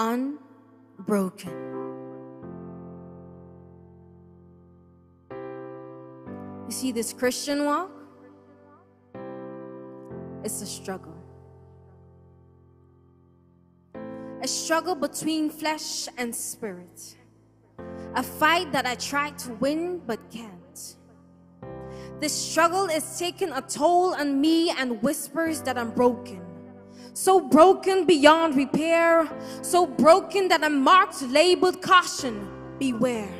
unbroken. You see, this Christian walk, it's a struggle. A struggle between flesh and spirit. A fight that I try to win but can't. This struggle is taking a toll on me and whispers that I'm broken. So broken beyond repair, so broken that I'm marked, labeled caution, beware.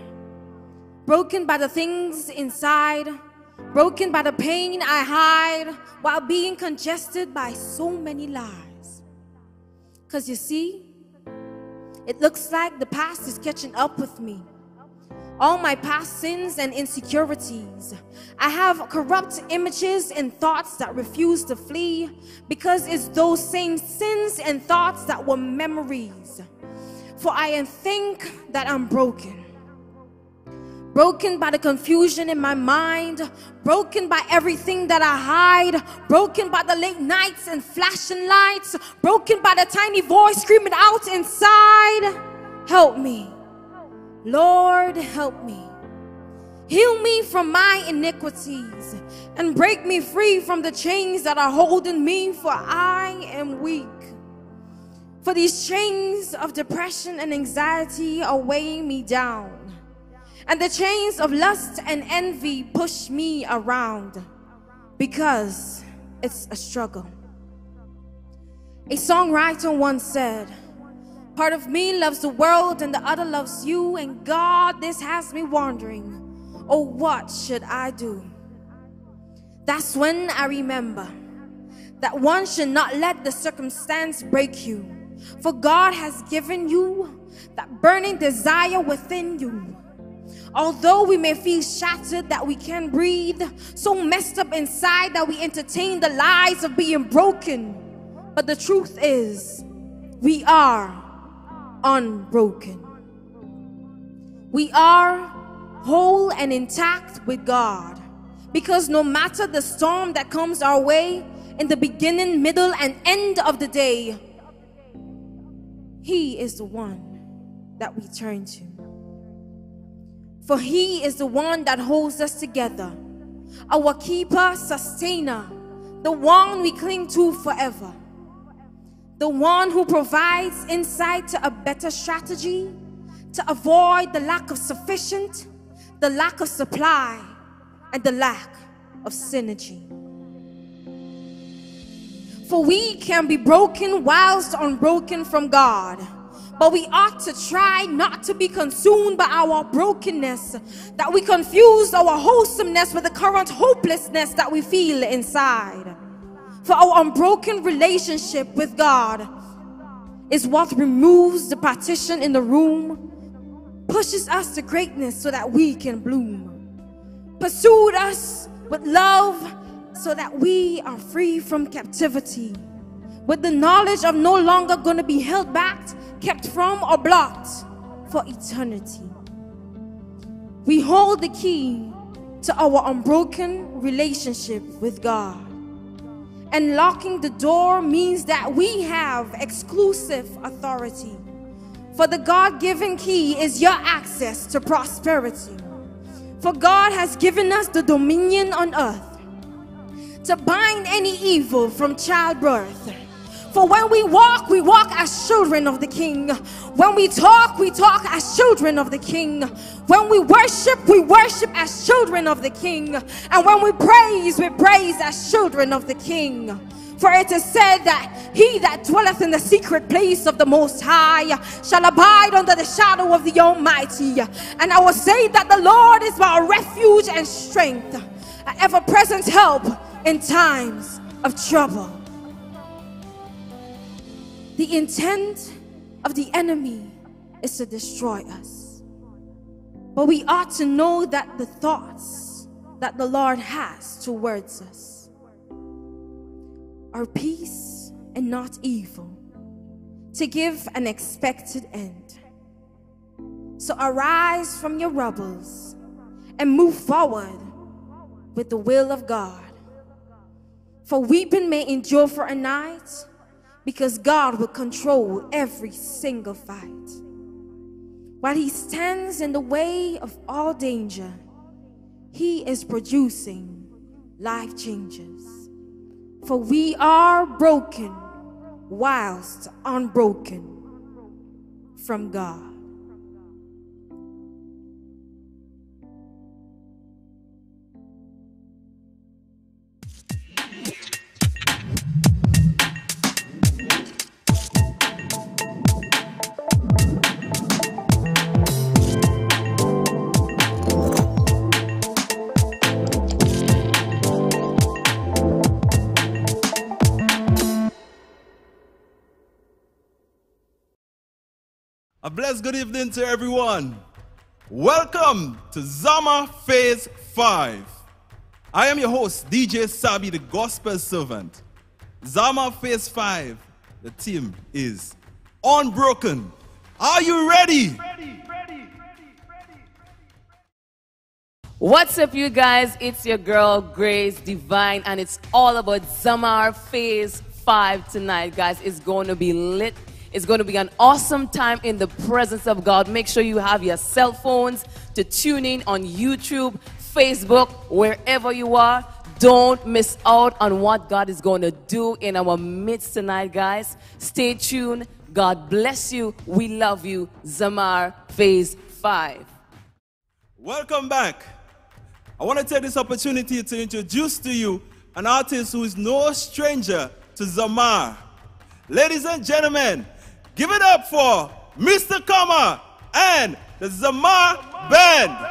Broken by the things inside, broken by the pain I hide, while being congested by so many lies. Because you see, it looks like the past is catching up with me all my past sins and insecurities. I have corrupt images and thoughts that refuse to flee because it's those same sins and thoughts that were memories. For I think that I'm broken. Broken by the confusion in my mind, broken by everything that I hide, broken by the late nights and flashing lights, broken by the tiny voice screaming out inside, Help me. Lord, help me. Heal me from my iniquities and break me free from the chains that are holding me, for I am weak. For these chains of depression and anxiety are weighing me down, and the chains of lust and envy push me around because it's a struggle. A songwriter once said, Part of me loves the world and the other loves you. And God, this has me wondering, oh, what should I do? That's when I remember that one should not let the circumstance break you. For God has given you that burning desire within you. Although we may feel shattered that we can't breathe, so messed up inside that we entertain the lies of being broken. But the truth is, we are unbroken. We are whole and intact with God because no matter the storm that comes our way in the beginning, middle, and end of the day, He is the one that we turn to. For He is the one that holds us together, our keeper, sustainer, the one we cling to forever the one who provides insight to a better strategy to avoid the lack of sufficient, the lack of supply, and the lack of synergy. For we can be broken whilst unbroken from God. But we ought to try not to be consumed by our brokenness, that we confuse our wholesomeness with the current hopelessness that we feel inside. For our unbroken relationship with God is what removes the partition in the room, pushes us to greatness so that we can bloom, pursued us with love so that we are free from captivity, with the knowledge of no longer going to be held back, kept from, or blocked for eternity. We hold the key to our unbroken relationship with God. And locking the door means that we have exclusive authority. For the God given key is your access to prosperity. For God has given us the dominion on earth to bind any evil from childbirth for when we walk, we walk as children of the King. When we talk, we talk as children of the King. When we worship, we worship as children of the King. And when we praise, we praise as children of the King. For it is said that he that dwelleth in the secret place of the Most High shall abide under the shadow of the Almighty. And I will say that the Lord is my refuge and strength, an ever present help in times of trouble. The intent of the enemy is to destroy us. But we ought to know that the thoughts that the Lord has towards us are peace and not evil, to give an expected end. So arise from your rubbles and move forward with the will of God. For weeping may endure for a night because God will control every single fight. While He stands in the way of all danger, He is producing life changes. For we are broken whilst unbroken from God. Blessed good evening to everyone. Welcome to Zamar Phase 5. I am your host, DJ Sabi, the Gospel Servant. Zamar Phase 5, the team is Unbroken. Are you ready? What's up, you guys? It's your girl, Grace Divine, and it's all about Zamar Phase 5 tonight, guys. It's going to be lit. It's going to be an awesome time in the presence of God. Make sure you have your cell phones to tune in on YouTube, Facebook, wherever you are. Don't miss out on what God is going to do in our midst tonight, guys. Stay tuned. God bless you. We love you. Zamar Phase 5. Welcome back. I want to take this opportunity to introduce to you an artist who is no stranger to Zamar. Ladies and gentlemen, give it up for Mr. Kama and the Zamar Band.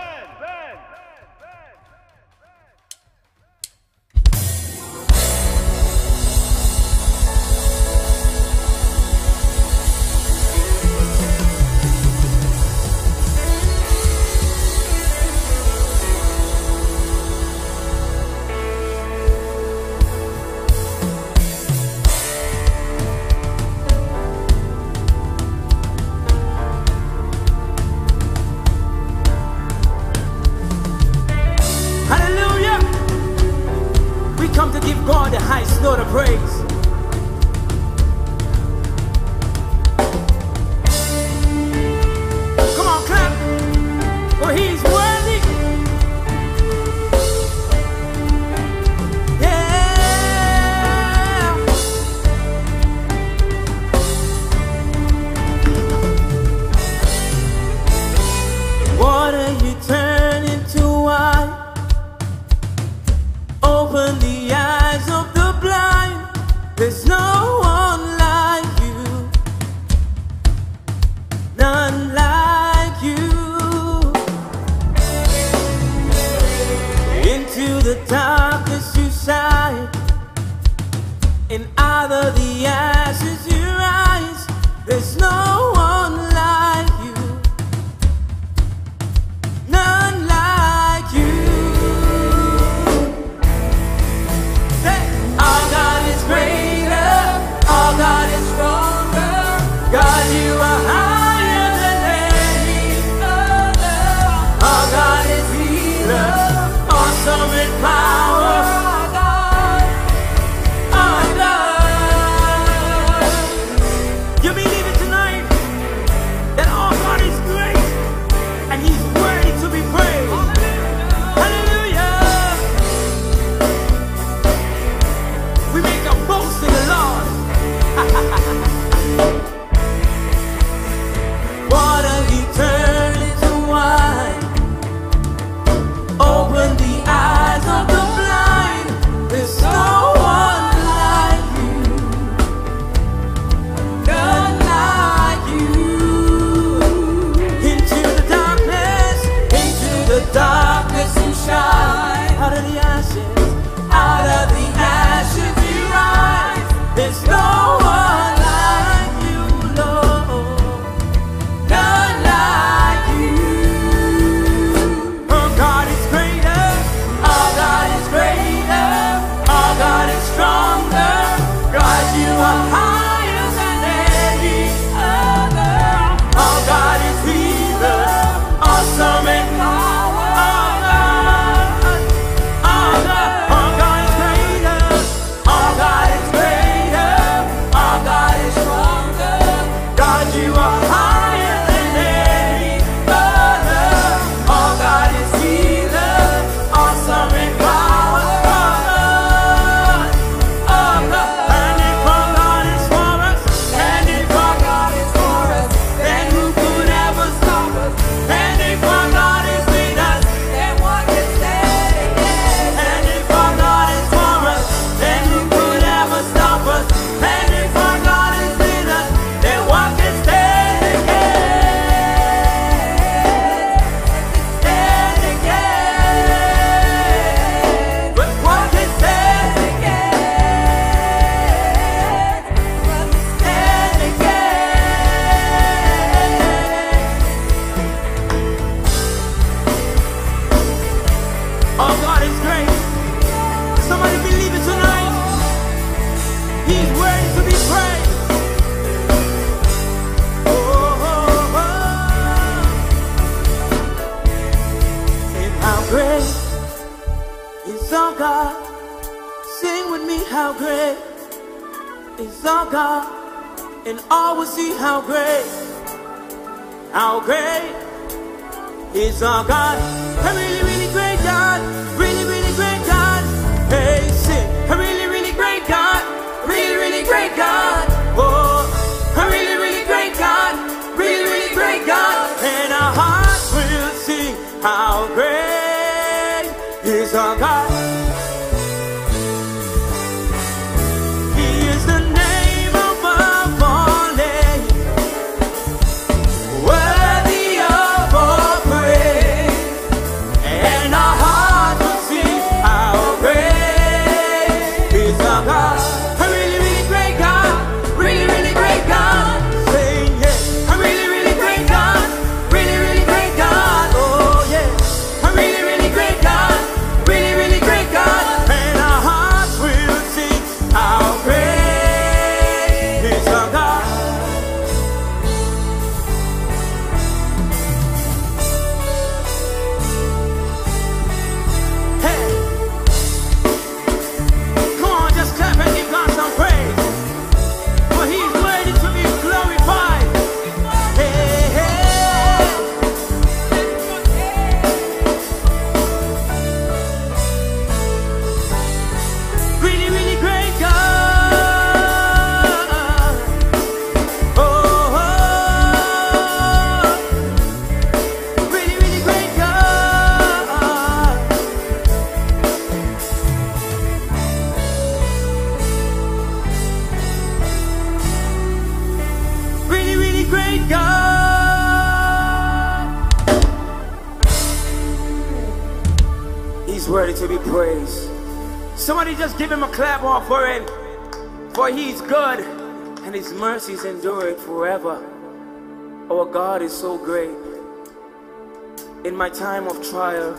Trial,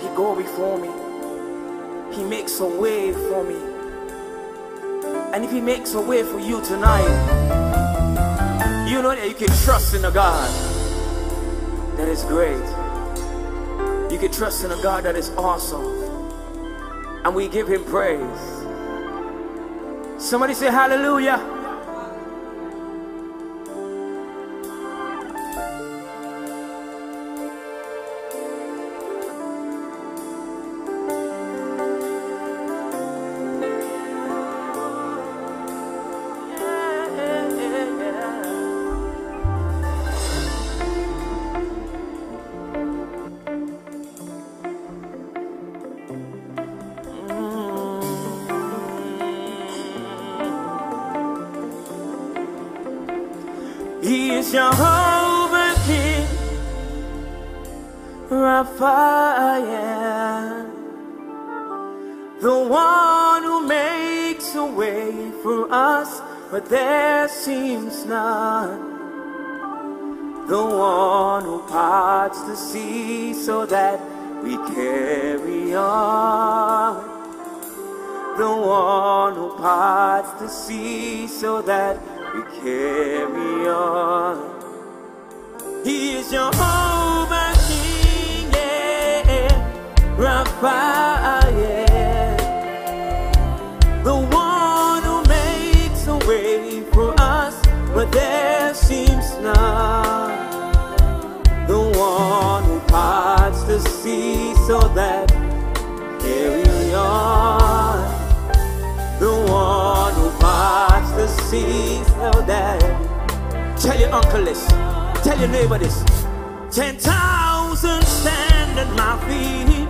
he go before me. He makes a way for me. And if he makes a way for you tonight, you know that you can trust in a God that is great. You can trust in a God that is awesome. And we give him praise. Somebody say hallelujah. The one who parts the sea so that we carry on. He is Jehovah King, yeah, Raphael, the one who makes a way for us where there seems none. The one who parts the sea so that we carry on. The one who parts the sea. Tell your uncle this. Tell your neighbor this. Ten thousand stand at my feet,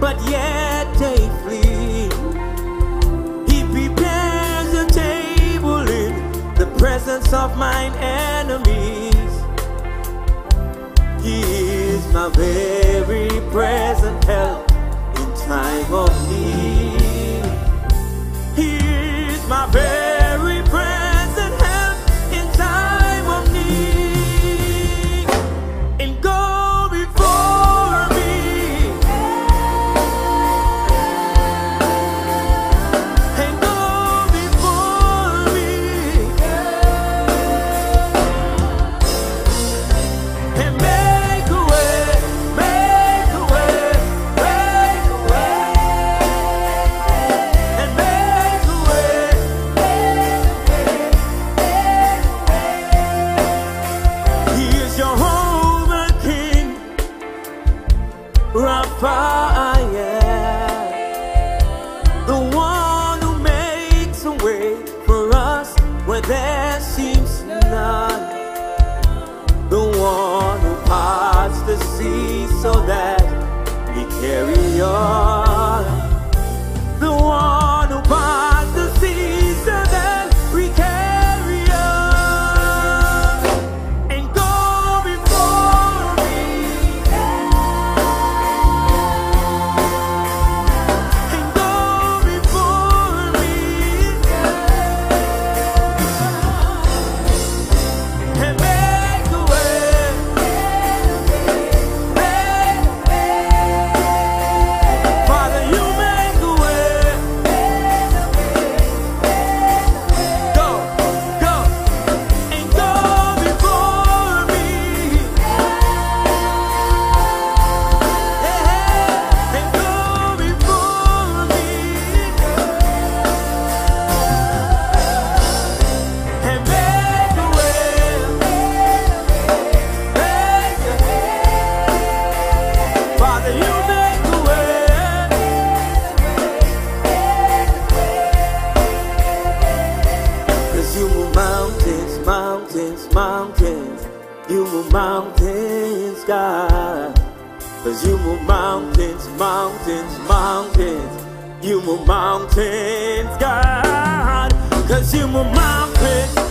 but yet they flee. He prepares a table in the presence of mine enemies. He is my very present help in time of need. Is Cause you move mountains, mountains, mountains. You move mountains, God. Cause you move mountains.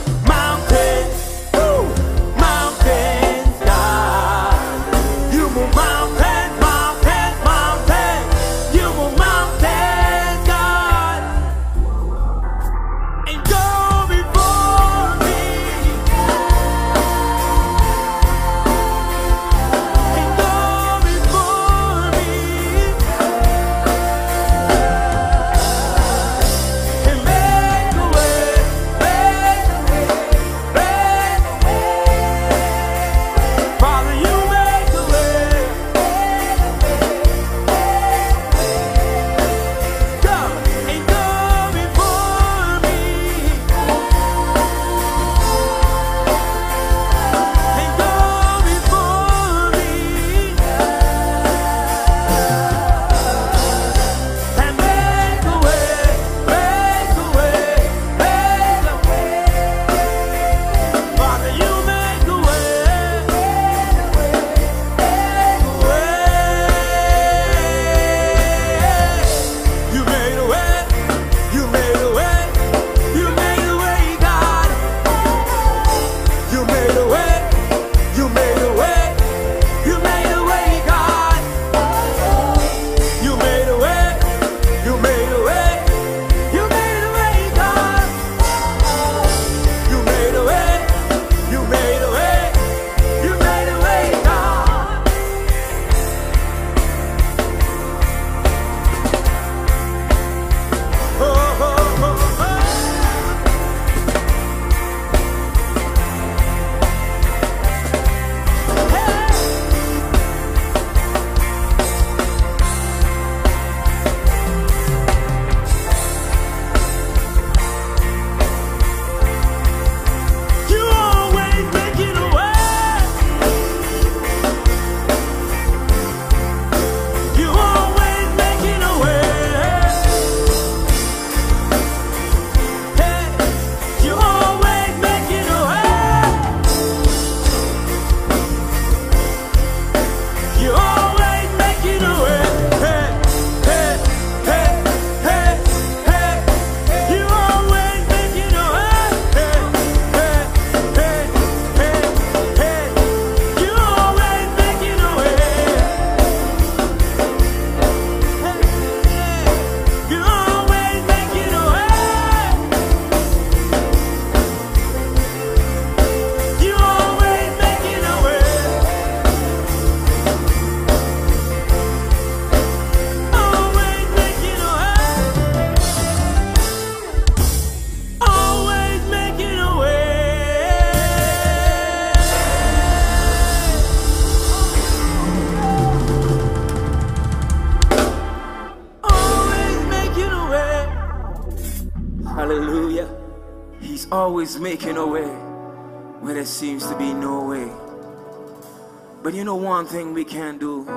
one thing we can do.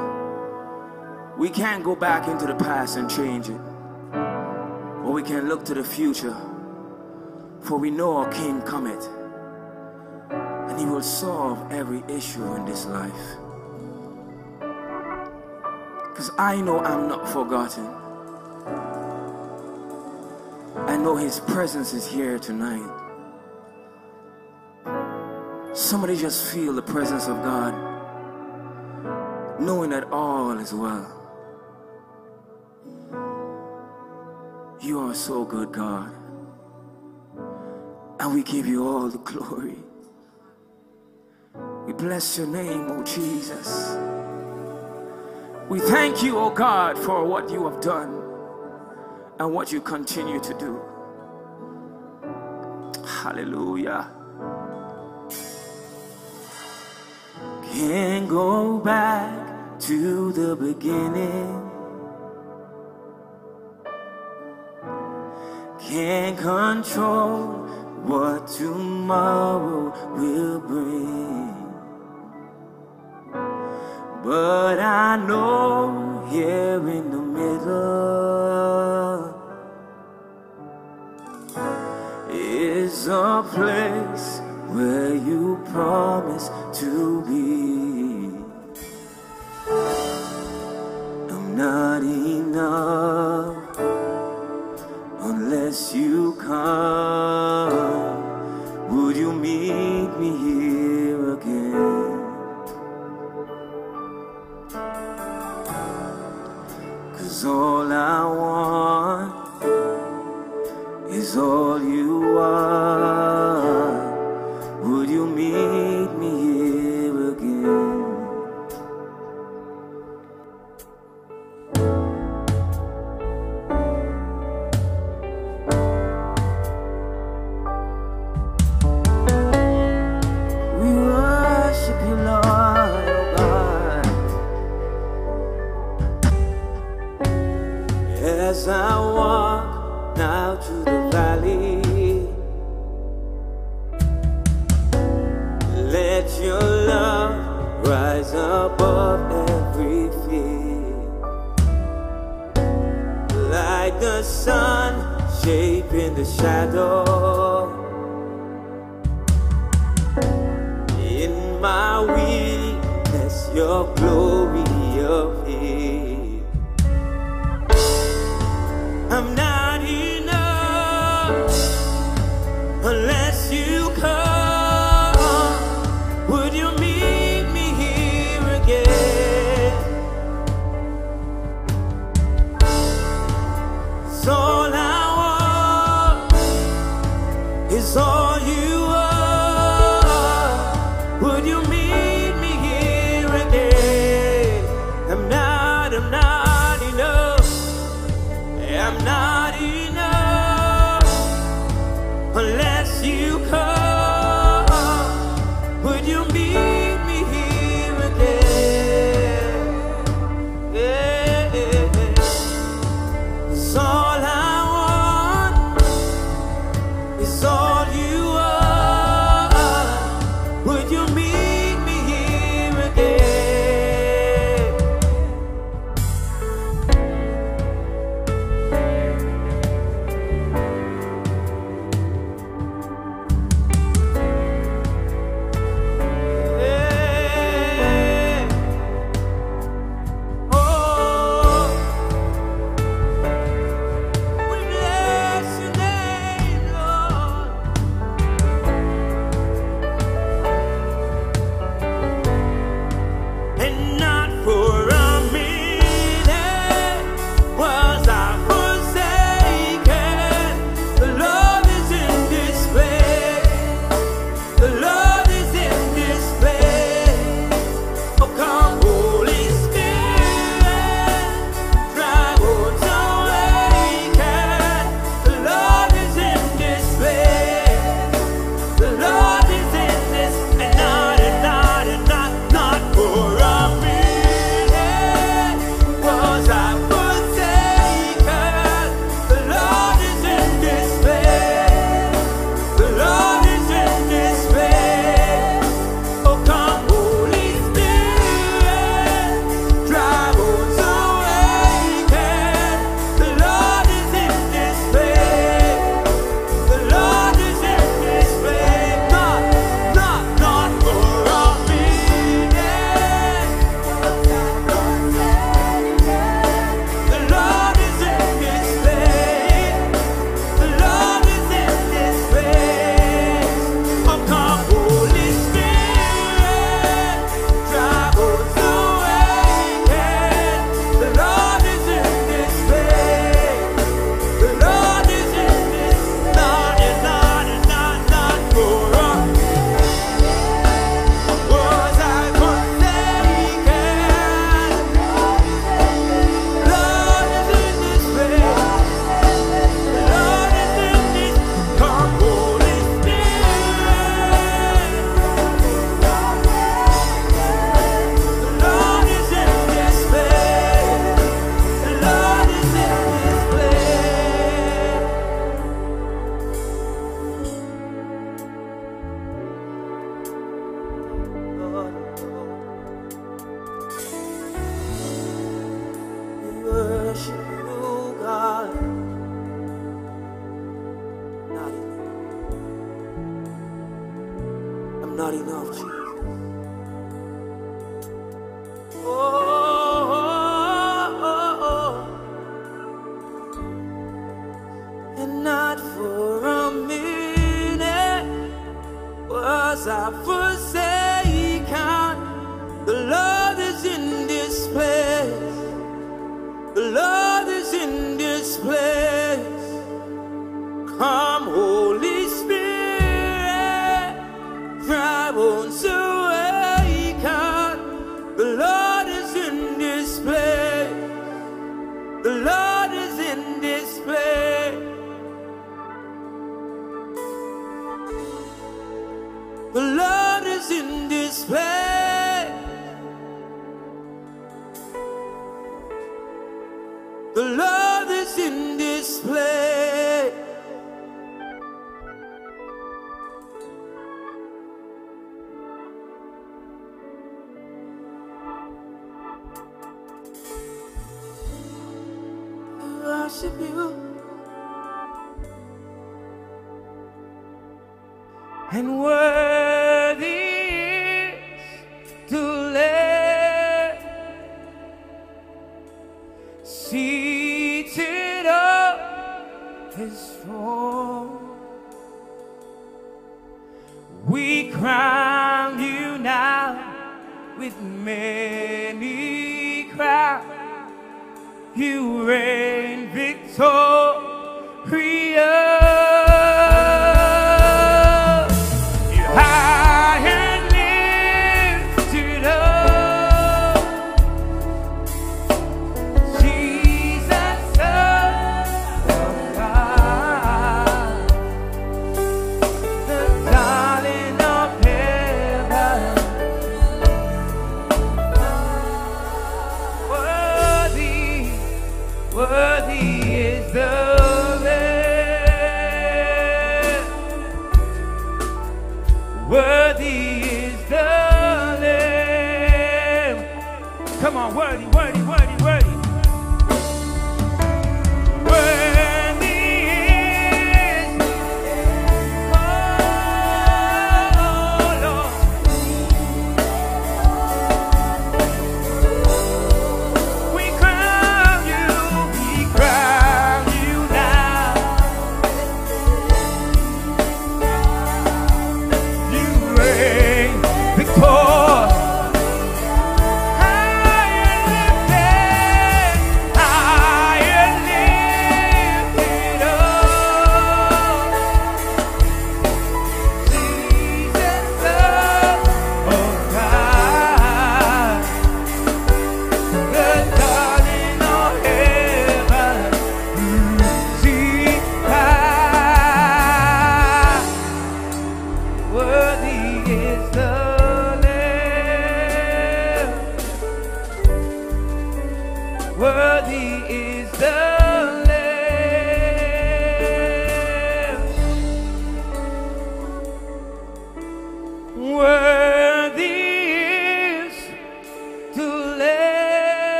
We can't go back into the past and change it. But we can look to the future. For we know our King cometh. And he will solve every issue in this life. Because I know I'm not forgotten. I know his presence is here tonight. Somebody just feel the presence of God knowing that all is well. You are so good, God. And we give you all the glory. We bless your name, oh Jesus. We thank you, oh God, for what you have done and what you continue to do. Hallelujah. Can't go back to the beginning. Can't control what tomorrow will bring. But I know here in the middle is a place where you promise to be. Not enough unless you come. Would you meet me here again? Cause all I want is all you are. Shadow. In my weakness, your glory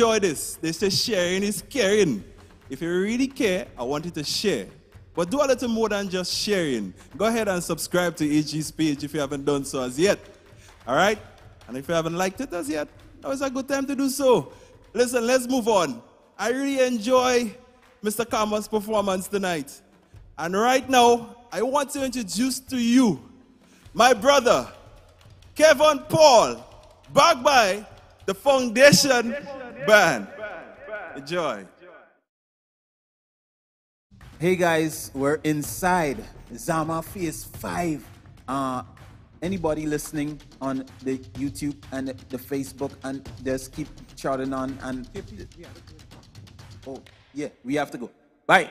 enjoy this. They say sharing is caring. If you really care, I want you to share. But do a little more than just sharing. Go ahead and subscribe to EG's page if you haven't done so as yet. All right? And if you haven't liked it as yet, now is a good time to do so. Listen, let's move on. I really enjoy Mr. Kama's performance tonight. And right now, I want to introduce to you my brother, Kevin Paul, backed by the foundation Burn. Enjoy. Hey guys, we're inside Zamar Phase 5. Uh, anybody listening on the YouTube and the Facebook and just keep chatting on and. Oh, yeah, we have to go. Bye.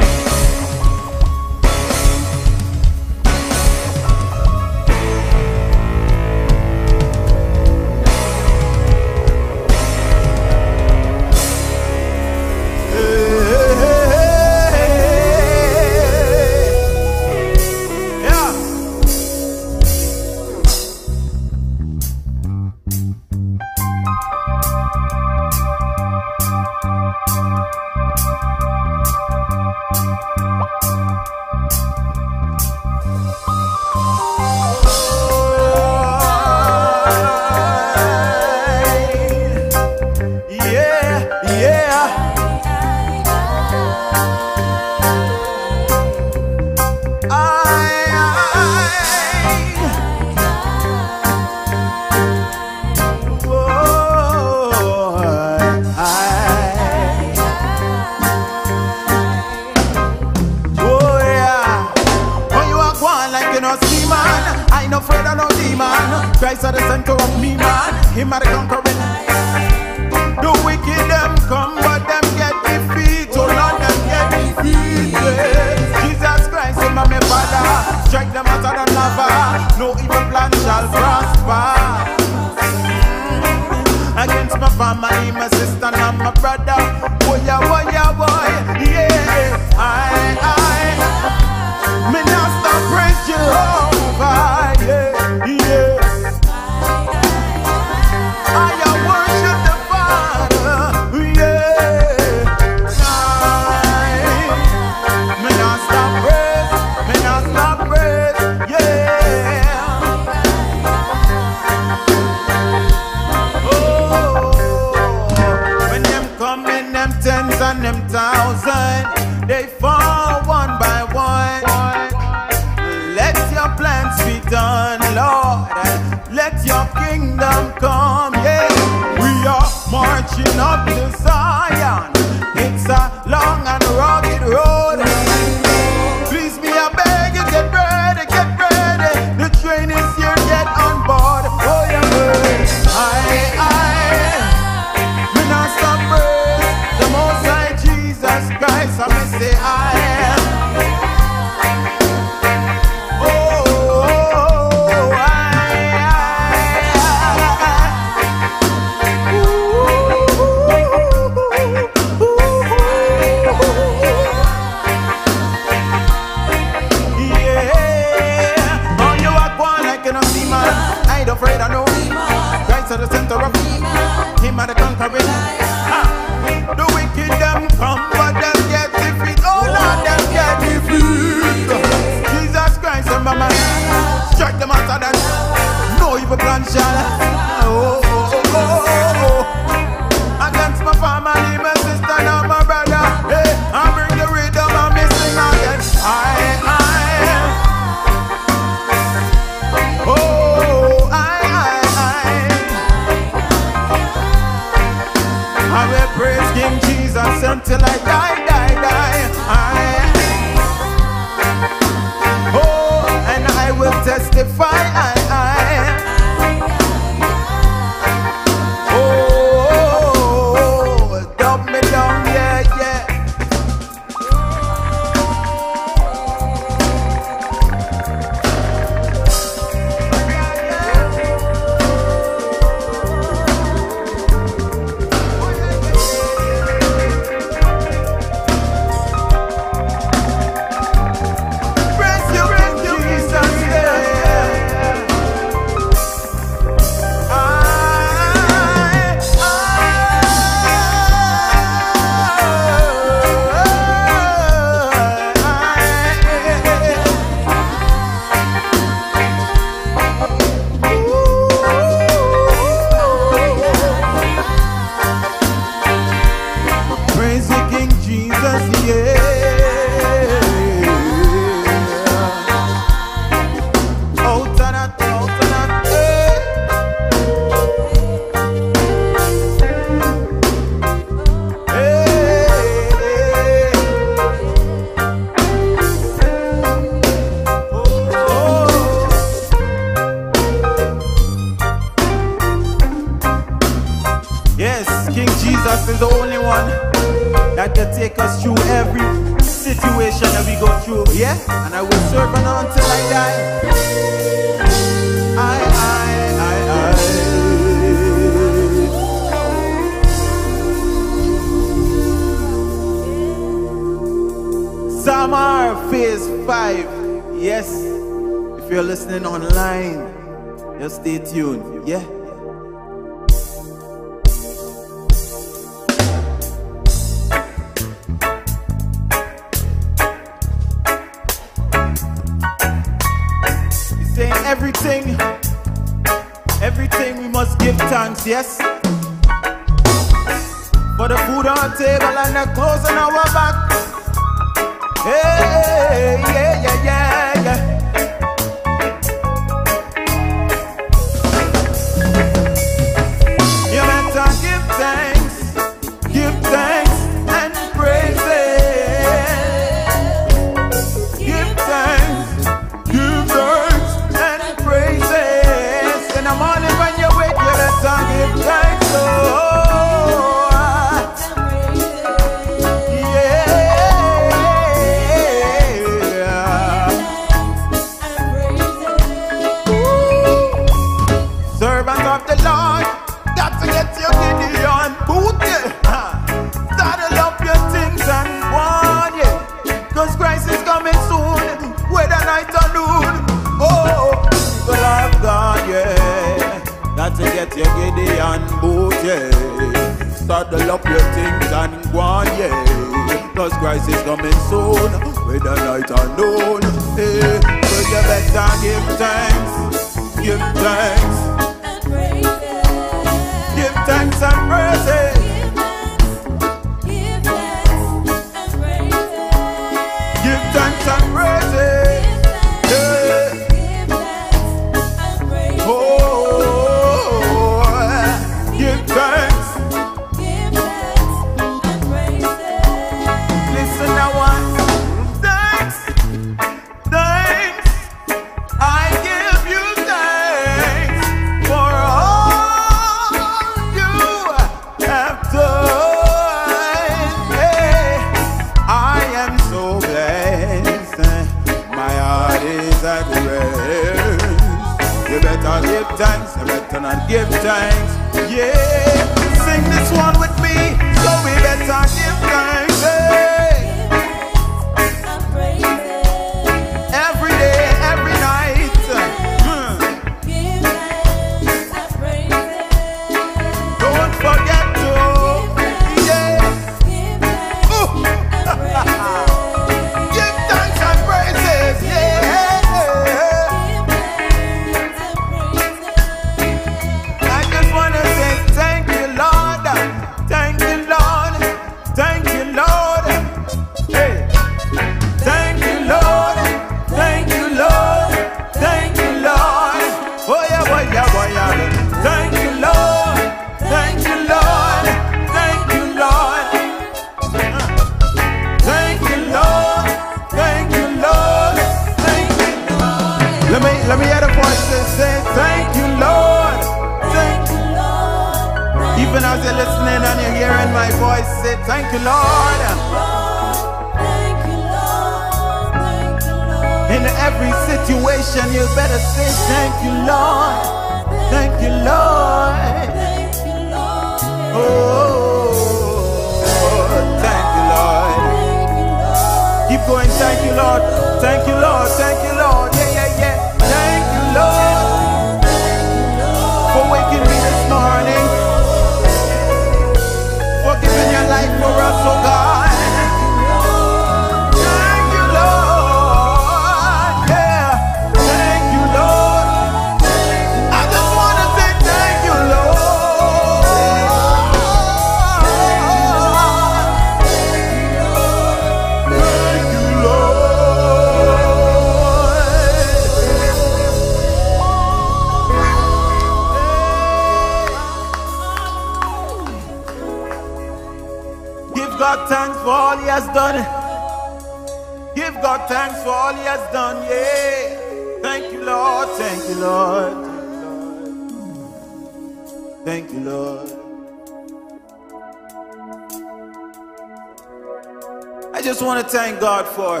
for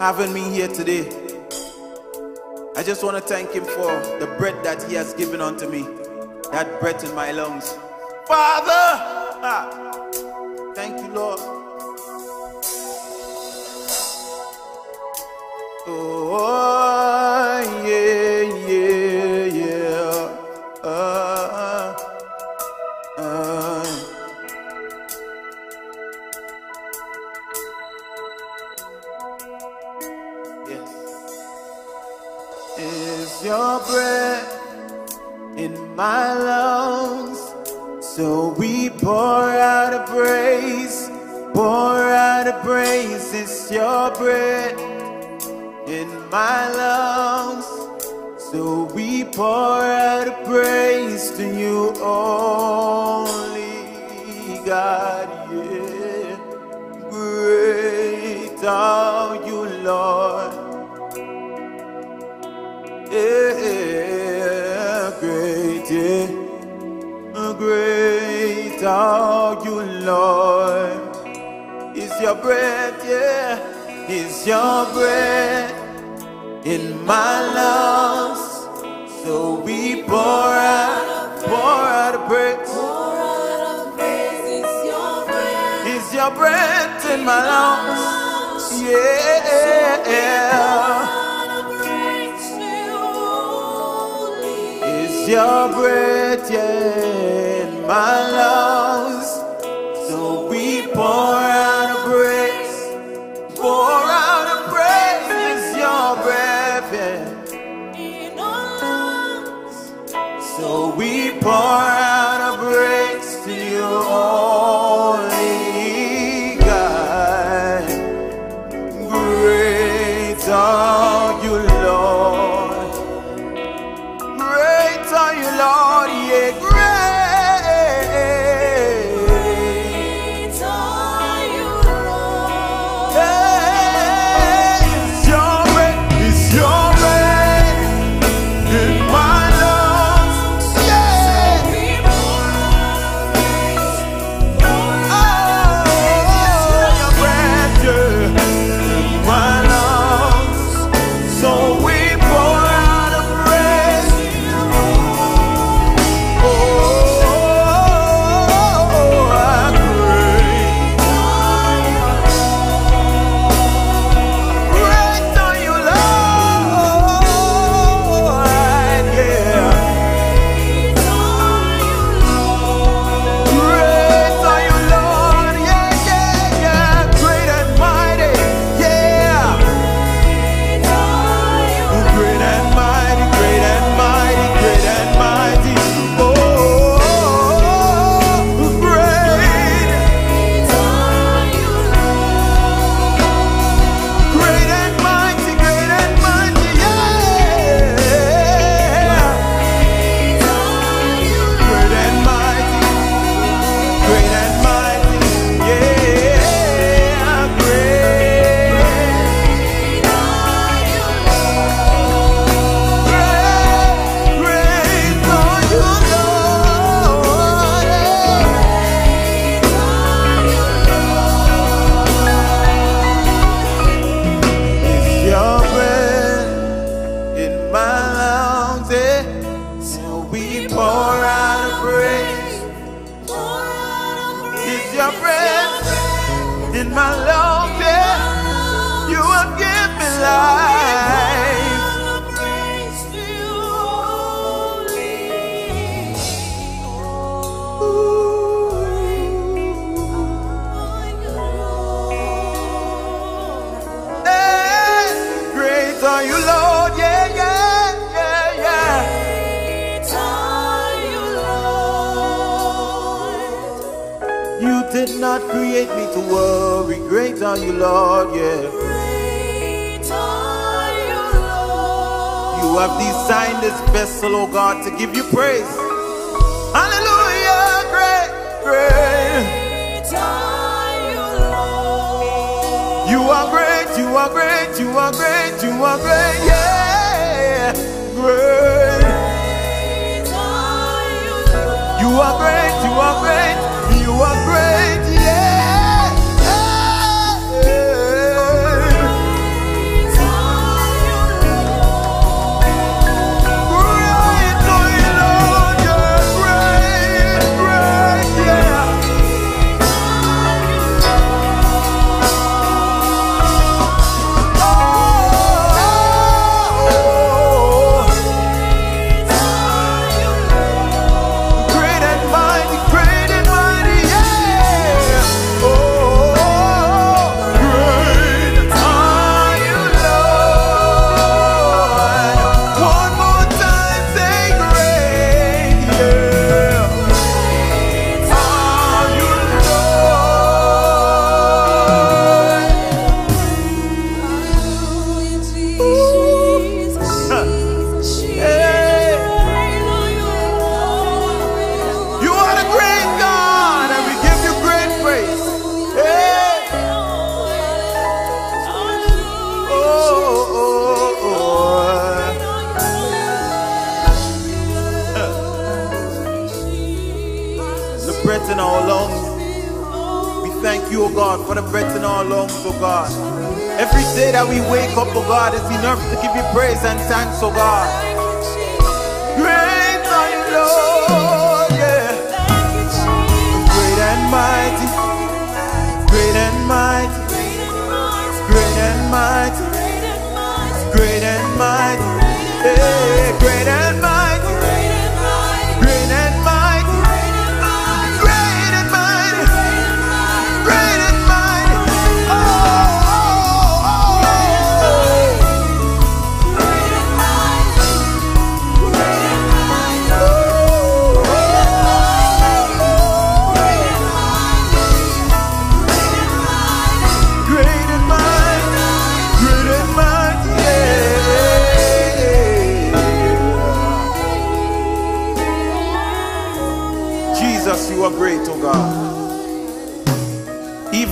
having me here today. I just want to thank him for the breath that he has given unto me, that breath in my lungs. Father!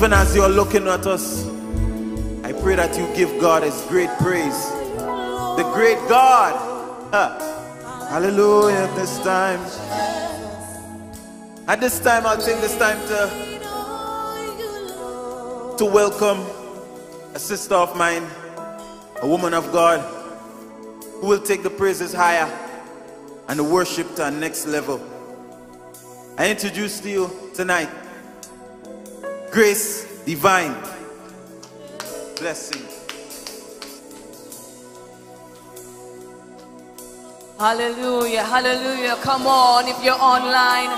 Even as you're looking at us, I pray that you give God his great praise. The great God. Huh. Hallelujah at this time. At this time, I'll take this time to, to welcome a sister of mine, a woman of God, who will take the praises higher and the worship to our next level. I introduce to you tonight Grace Divine. Blessing. Hallelujah, hallelujah. Come on, if you're online,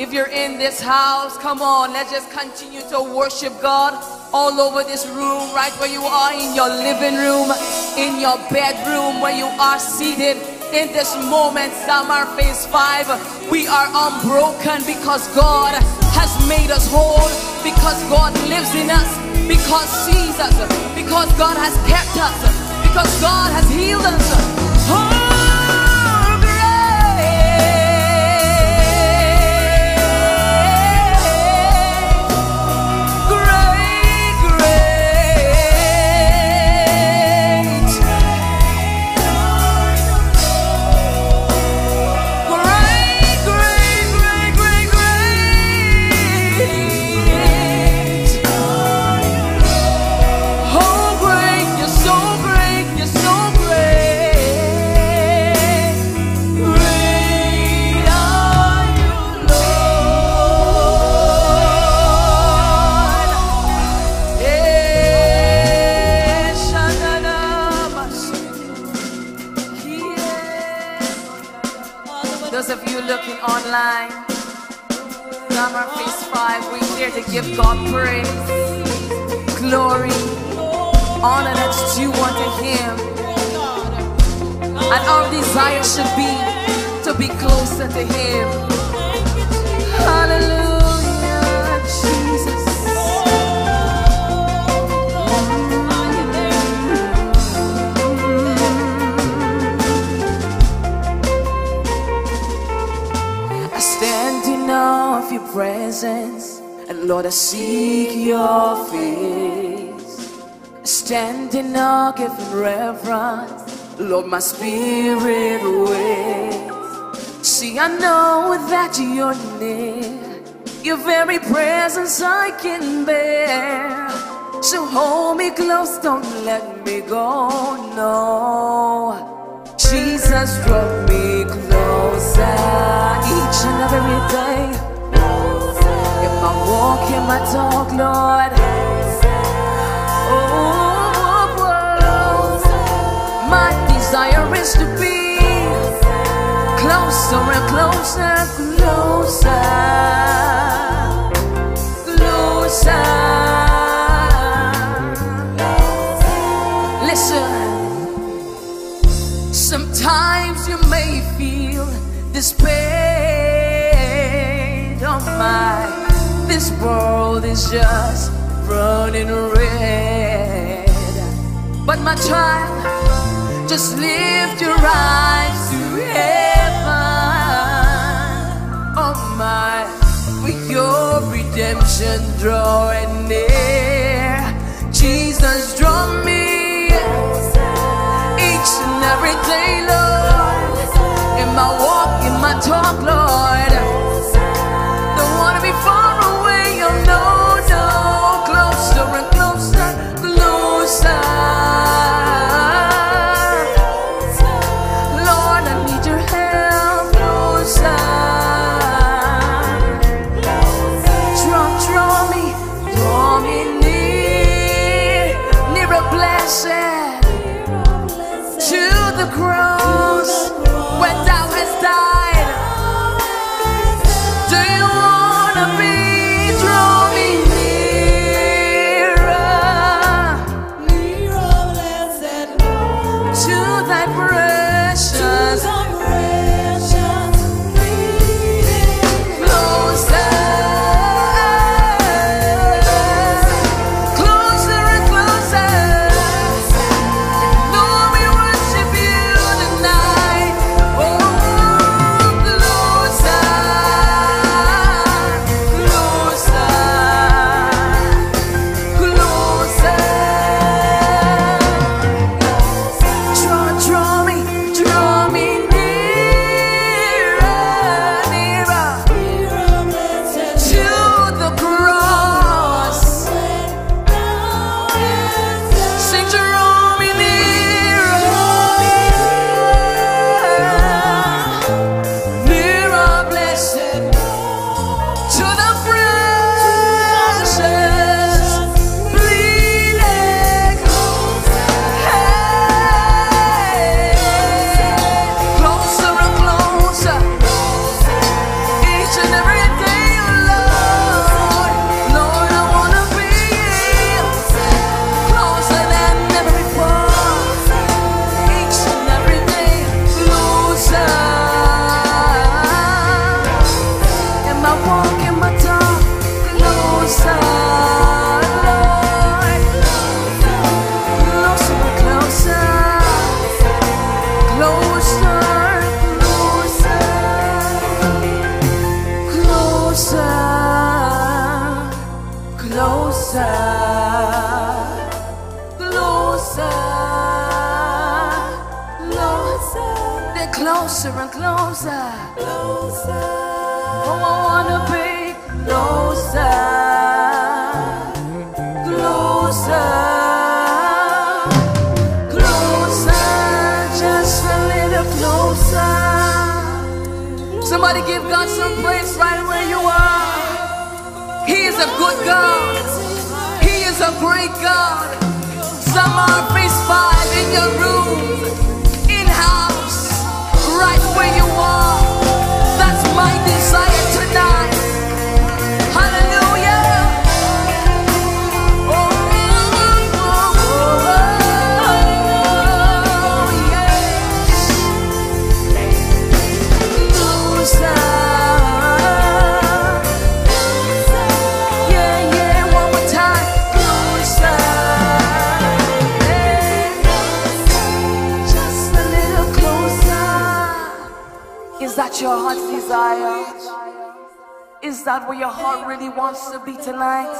if you're in this house, come on, let's just continue to worship God all over this room, right where you are in your living room, in your bedroom, where you are seated. In this moment, Zamar Phase 5, we are unbroken because God has made us whole, because God lives in us, because sees us, because God has kept us, because God has healed us. Online, Zamar Phase 5, we're here to give God praise, glory, honor that's due unto Him. And our desire should be to be closer to Him. Hallelujah, presence, and Lord, I seek your face. I stand in giving reverence, Lord, my spirit waits. See, I know that you're near, your very presence I can bear. So hold me close, don't let me go, no. Jesus, draw me closer each and every day. If I walk in my talk, Lord. Oh, my desire is to be closer and closer, closer, closer. Listen. Sometimes you may feel this just running red. But my child, just lift your eyes to heaven. Oh my, with your redemption drawing near. Jesus, draw me each and every day, Lord. In my walk, in my talk, Lord. Your heart's desire? Is that where your heart really wants to be tonight?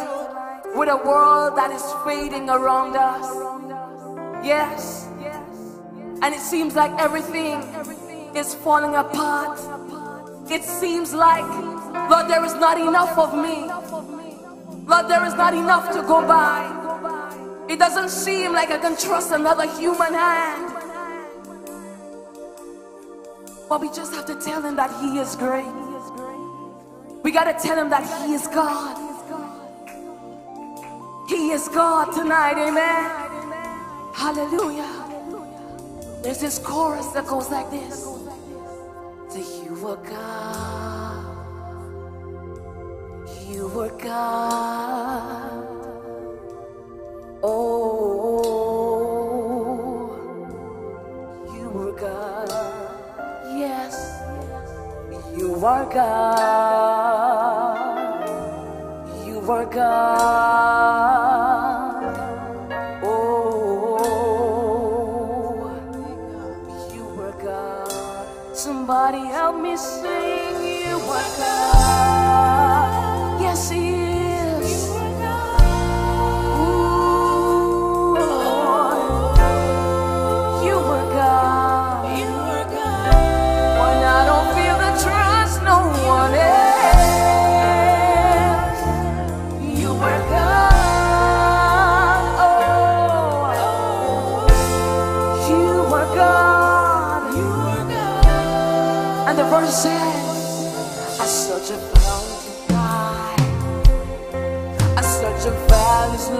With a world that is fading around us? Yes. And it seems like everything is falling apart. It seems like, Lord, there is not enough of me. Lord, there is not enough to go by. It doesn't seem like I can trust another human hand. But we just have to tell him that he is great. We got to tell him that he is God. He is God tonight, amen. Hallelujah. There's this chorus that goes like this. Say, you were God. You were God. Oh, are God. You are God. Oh, you were God. Somebody help me sing. You were God.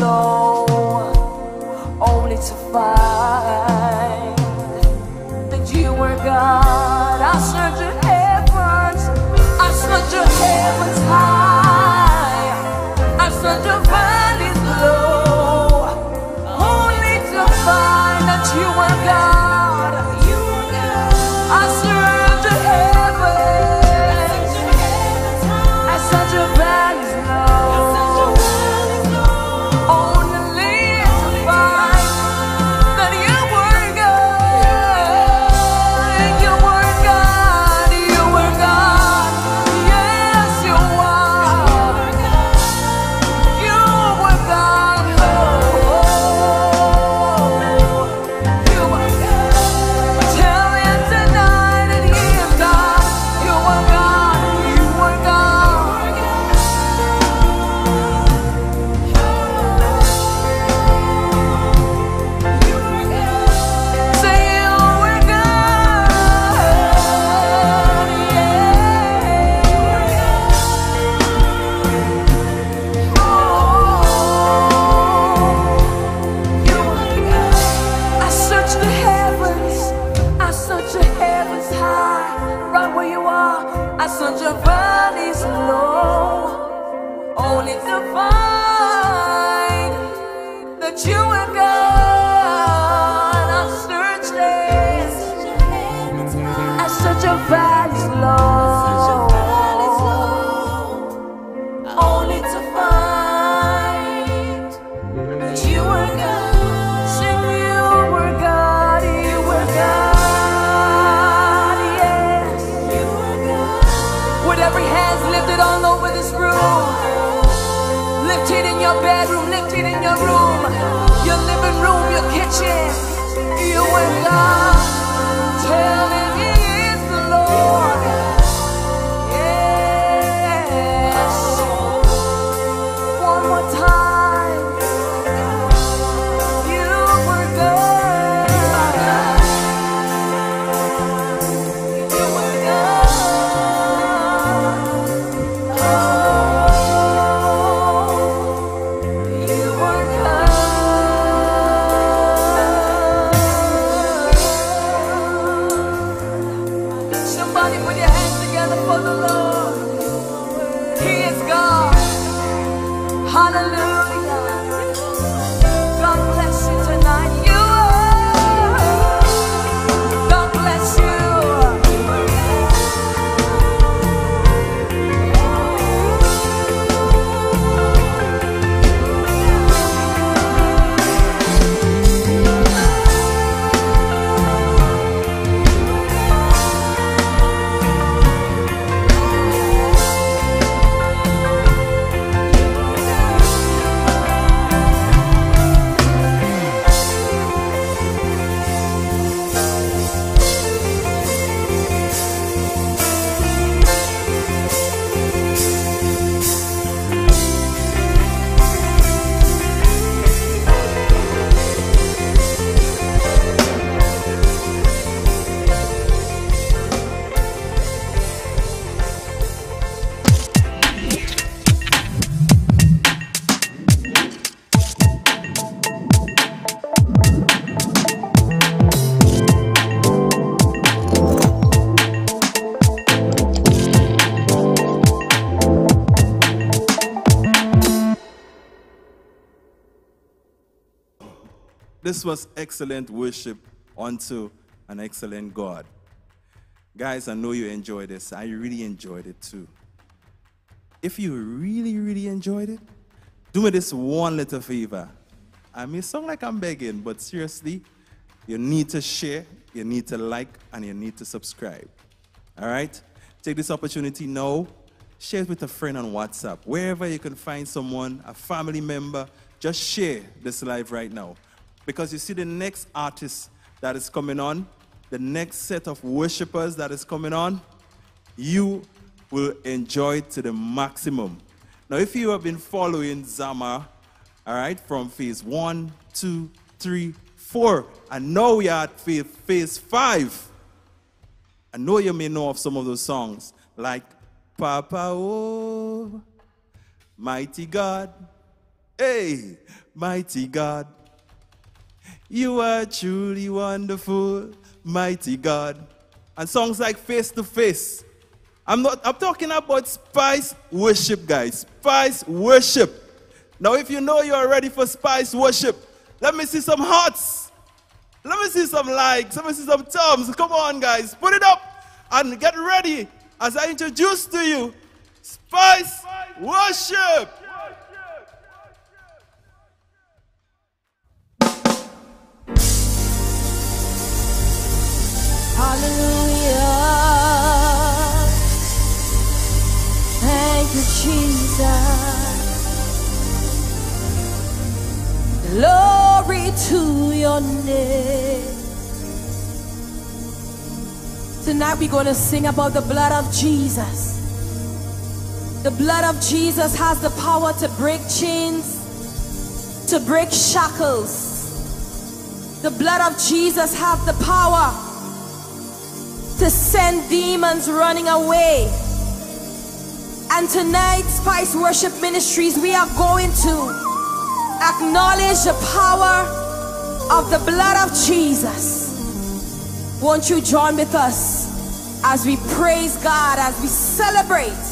todo. This was excellent worship unto an excellent God. Guys, I know you enjoyed this. I really enjoyed it too. If you really, really enjoyed it, do me this one little favor. I may sound like I'm begging, but seriously, you need to share, you need to like, and you need to subscribe. All right? Take this opportunity now. Share it with a friend on WhatsApp. Wherever you can find someone, a family member, just share this live right now. Because you see, the next artist that is coming on, the next set of worshipers that is coming on, you will enjoy to the maximum. Now, if you have been following Zamar, all right, from phase one, two, three, four, and now we are at phase, phase five. I know you may know of some of those songs, like Papa Oh, Mighty God, Hey, Mighty God, you are truly wonderful, Mighty God. and songs like Face to Face. I'm not I'm talking about spice worship, guys. Spice worship. Now, if you know you're ready for spice worship, let me see some hearts. Let me see some likes. Let me see some thumbs. Come on, guys. Put it up and get ready as I introduce to you Spice Worship. Hallelujah. Thank you, Jesus. Glory to your name. Tonight we're going to sing about the blood of Jesus. The blood of Jesus has the power to break chains, to break shackles. The blood of Jesus has the power to send demons running away. And tonight, Spice Worship Ministries, we are going to acknowledge the power of the blood of Jesus. Won't you join with us as we praise God, as we celebrate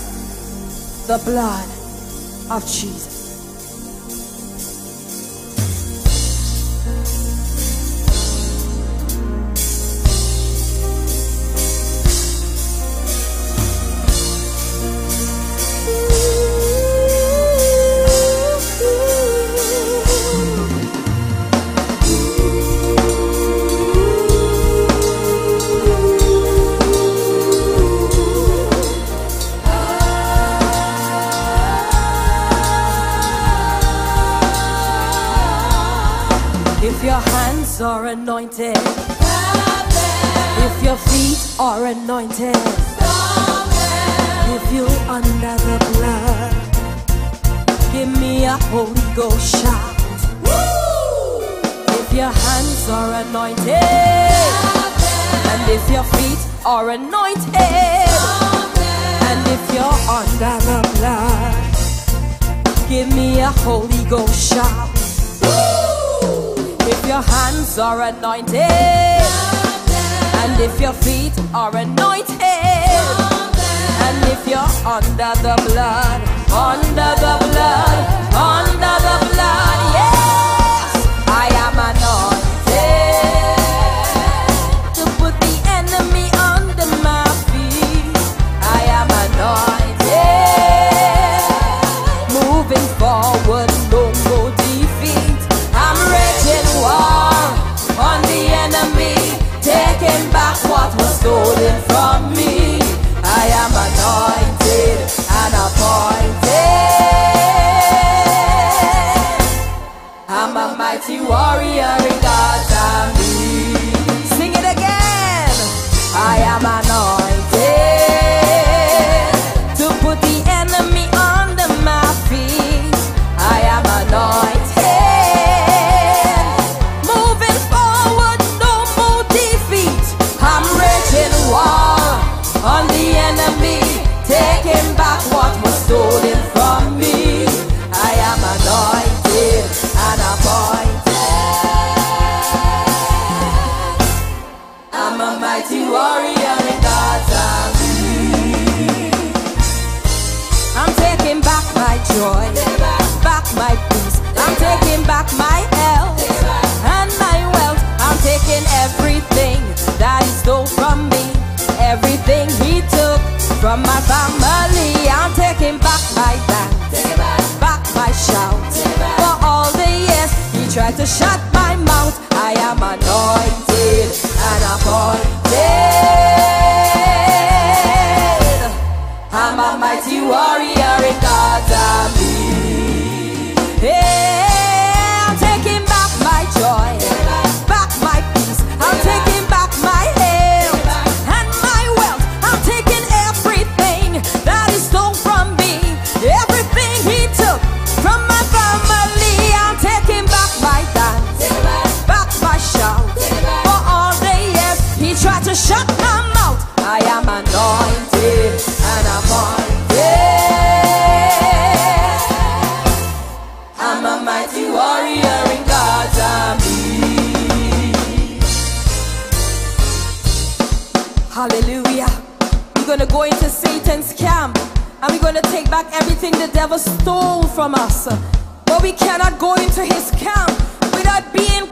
the blood of Jesus? Anointed, if you under the blood, give me a Holy Ghost shout. If your hands are anointed, and if your feet are anointed, and if you're under the blood, give me a Holy Ghost shout. If your hands are anointed, if your feet are anointed, and if you're under the blood, under the blood, under the blood, yes, and we're gonna take back everything the devil stole from us. But we cannot go into his camp without being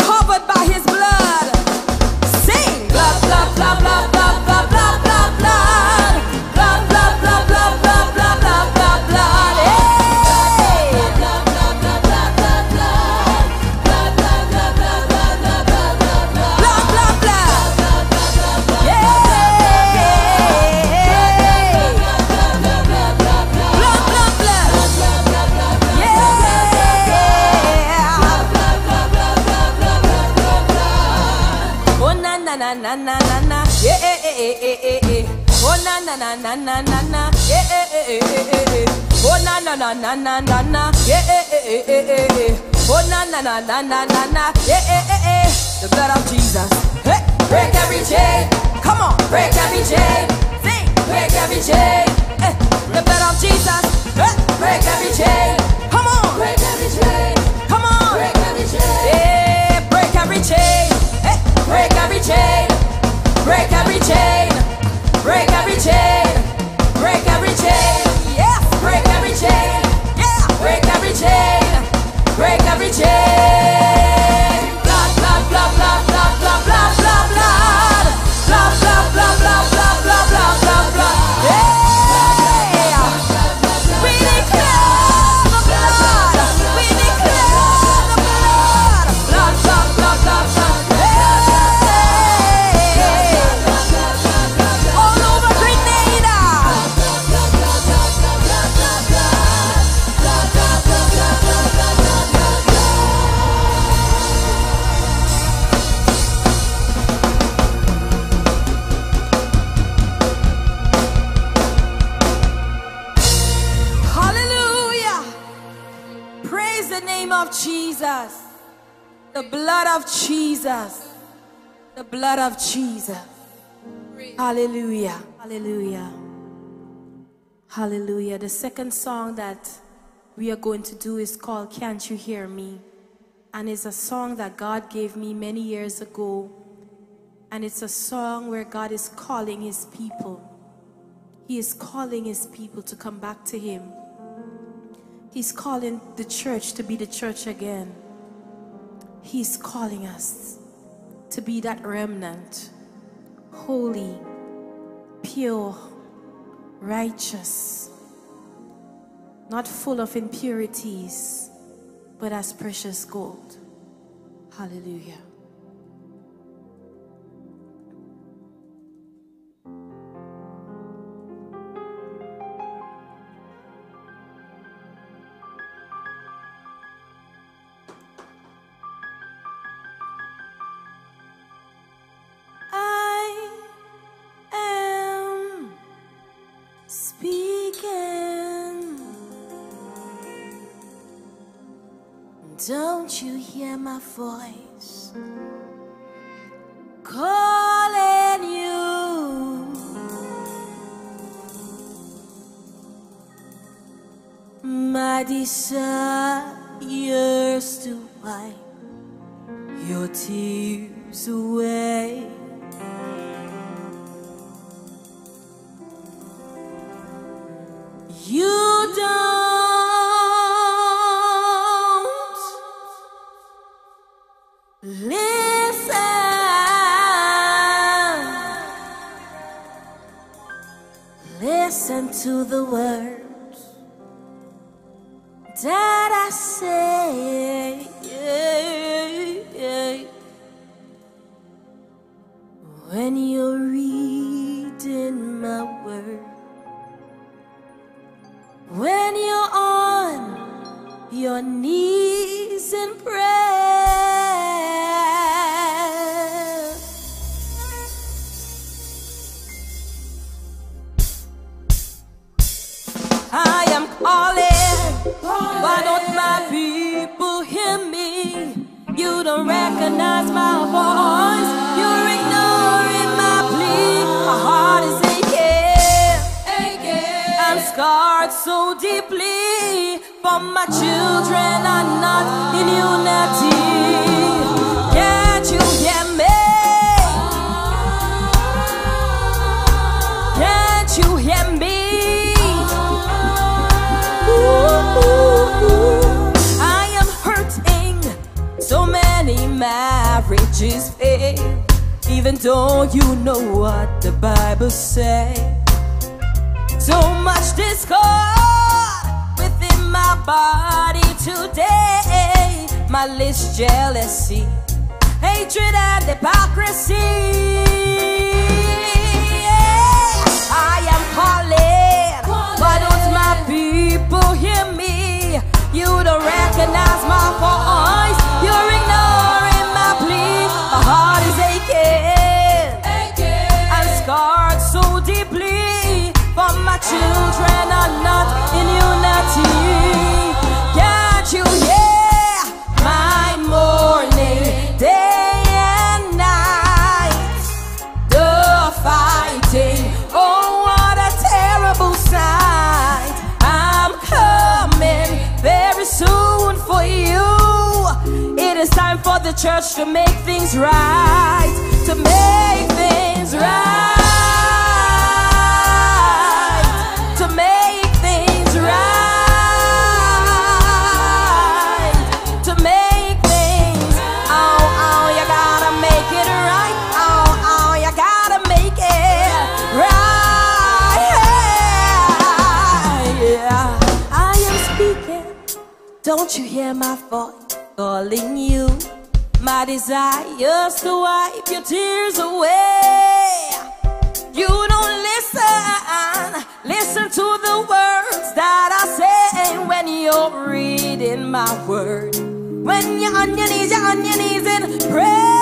na na na na na na yeah eh eh eh eh eh eh oh na na na na na na na yeah eh eh eh eh eh eh oh na na na na na na na yeah eh eh eh the blood of Jesus hey break every chain come on break every chain sing break every chain eh the blood of Jesus break every chain come on break every chain come on break every chain yeah break every chain break every chain break every chain break every chain. Break every chain. Yeah. Break every chain. Yeah. Break every chain. Break every chain Jesus. The blood of Jesus. Hallelujah. Hallelujah. Hallelujah. The second song that we are going to do is called Can't You Hear Me? And it's a song that God gave me many years ago. And it's a song where God is calling his people. He is calling his people to come back to him. He's calling the church to be the church again. He's calling us to be that remnant, holy, pure, righteous, not full of impurities, but as precious gold. Hallelujah. Don't you hear my voice calling you? My desires to wipe your tears away. You don't to the words that I say. When you're reading my word. When you're on your knees don't recognize my voice. You're ignoring my plea. My heart is aching. I'm scarred so deeply. For my children are not in unity. Marriages fail, even though you know what the Bible says. So much discord within my body today. Malice, jealousy, hatred, and hypocrisy. I am calling. Why don't my people hear me? You don't recognize my voice. You're to make things right, desires to wipe your tears away. You don't listen, listen to the words that I say when you're reading my word. When you're on your knees, you're on your knees and pray.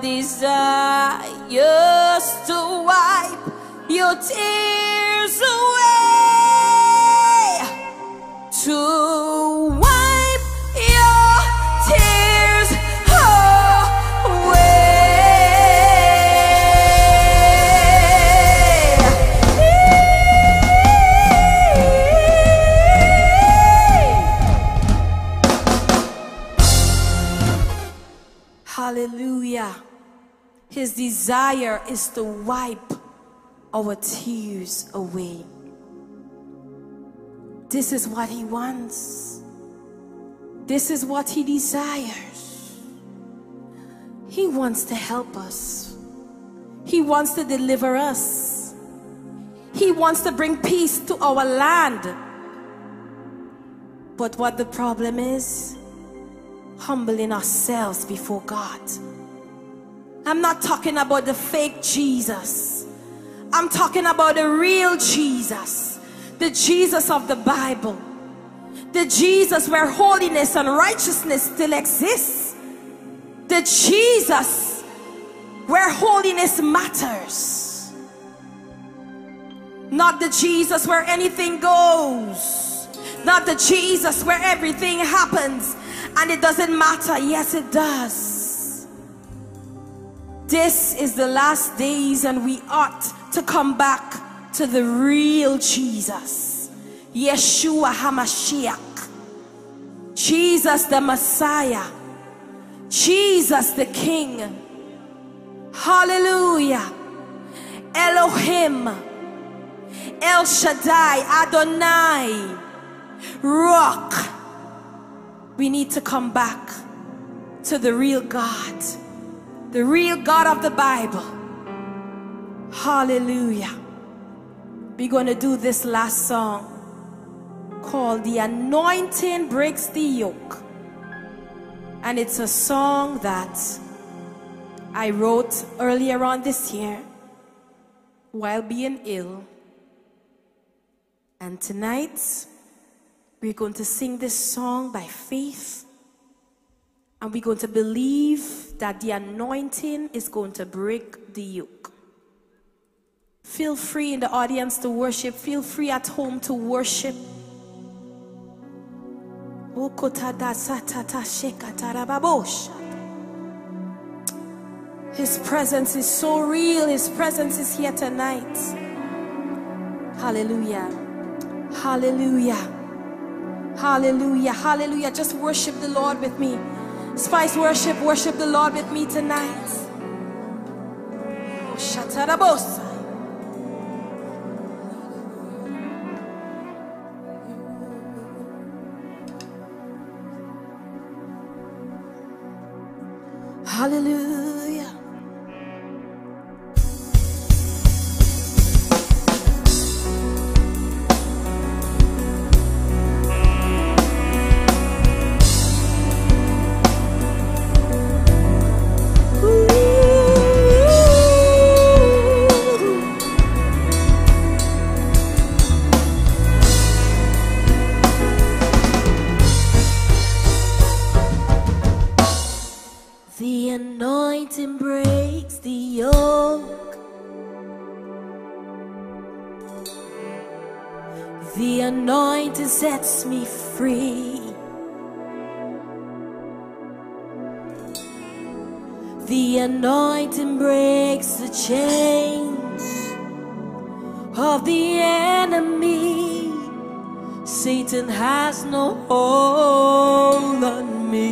Desires to wipe your tears away. To desire is to wipe our tears away. This is what he wants. This is what he desires. He wants to help us. He wants to deliver us. He wants to bring peace to our land. But what the problem is, humbling ourselves before God. I'm not talking about the fake Jesus. I'm talking about the real Jesus. The Jesus of the Bible. The Jesus where holiness and righteousness still exists. The Jesus where holiness matters. Not the Jesus where anything goes. Not the Jesus where everything happens and it doesn't matter. Yes, it does. This is the last days, and we ought to come back to the real Jesus, Yeshua HaMashiach, Jesus the Messiah, Jesus the King. Hallelujah. Elohim, El Shaddai, Adonai, Rock. We need to come back to the real God, the real God of the Bible. Hallelujah. we're going to do this last song called The Anointing Breaks the Yoke. And it's a song that I wrote earlier on this year while being ill. And tonight, we're going to sing this song by faith. And we're going to believe that the anointing is going to break the yoke. Feel free in the audience to worship. Feel free at home to worship. His presence is so real. His presence is here tonight. Hallelujah. Hallelujah. Hallelujah. Hallelujah. Just worship the Lord with me. Spice worship. Worship the Lord with me tonight. Shatarabosa. Hallelujah. Sets me free. The anointing breaks the chains of the enemy. Satan has no hold on me.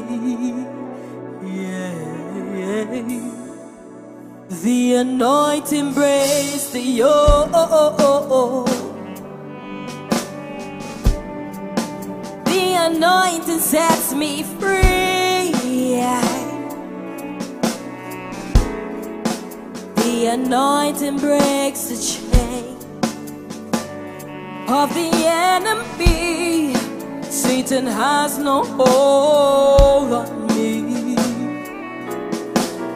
Yeah. The anointing breaks the yoke. Anointing sets me free. The anointing breaks the chain of the enemy. Satan has no hold on me.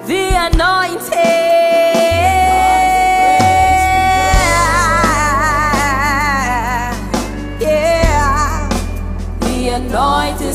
The anointing. The anointing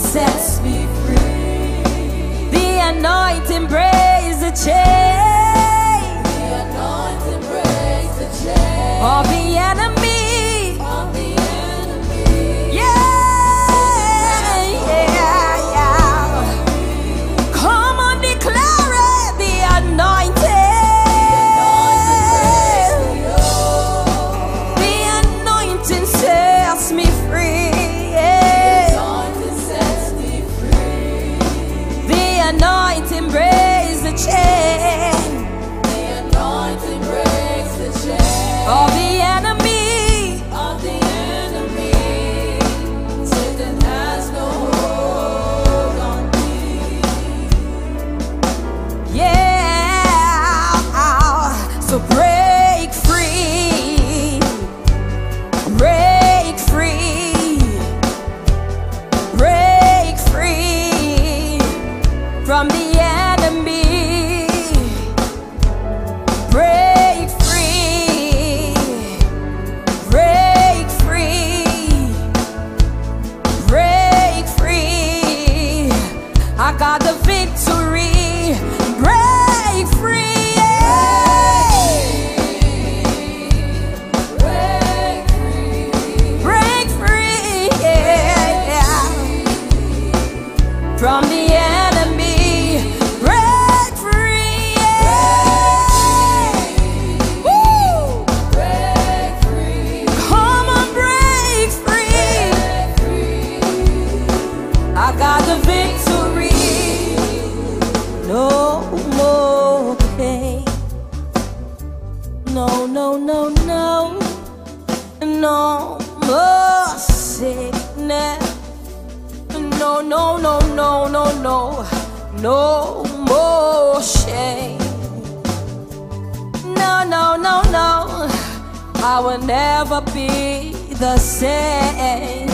never be the same.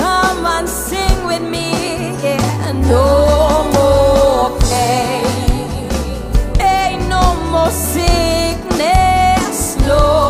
Come and sing with me, no more pain, ain't no more sickness, no.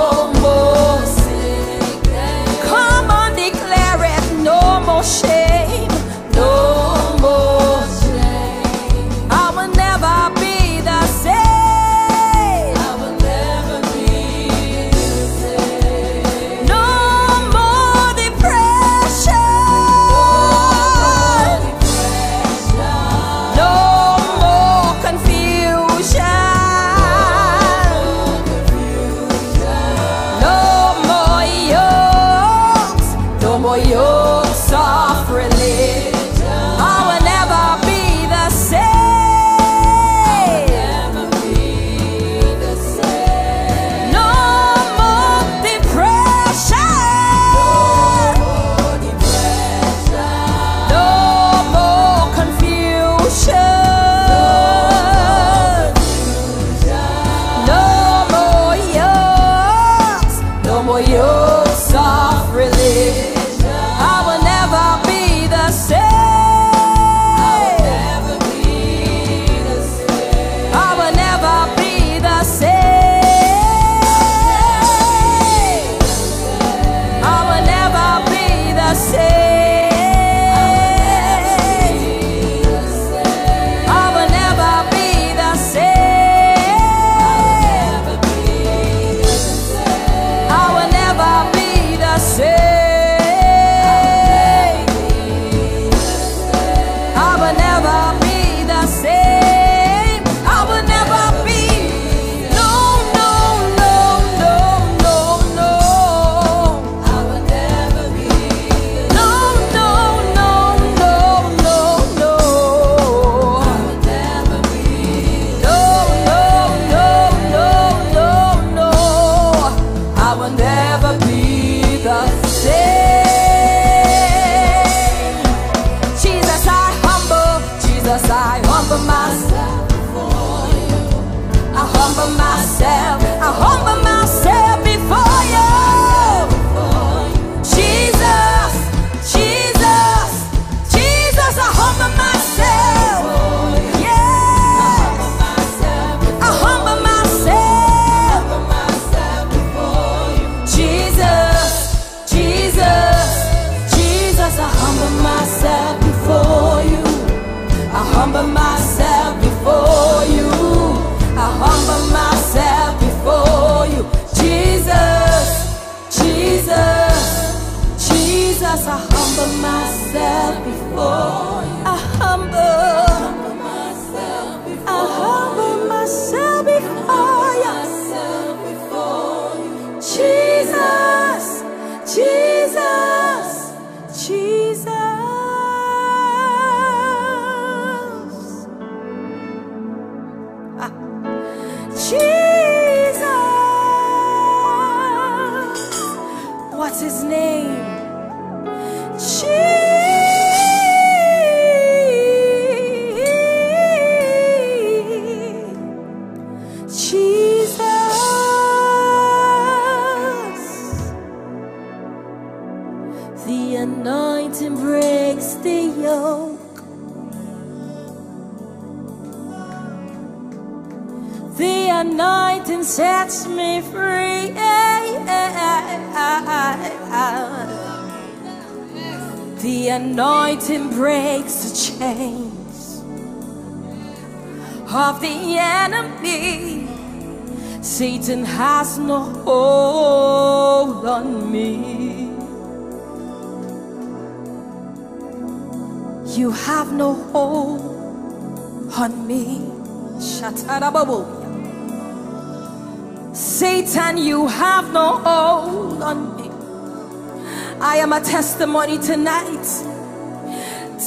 my testimony tonight.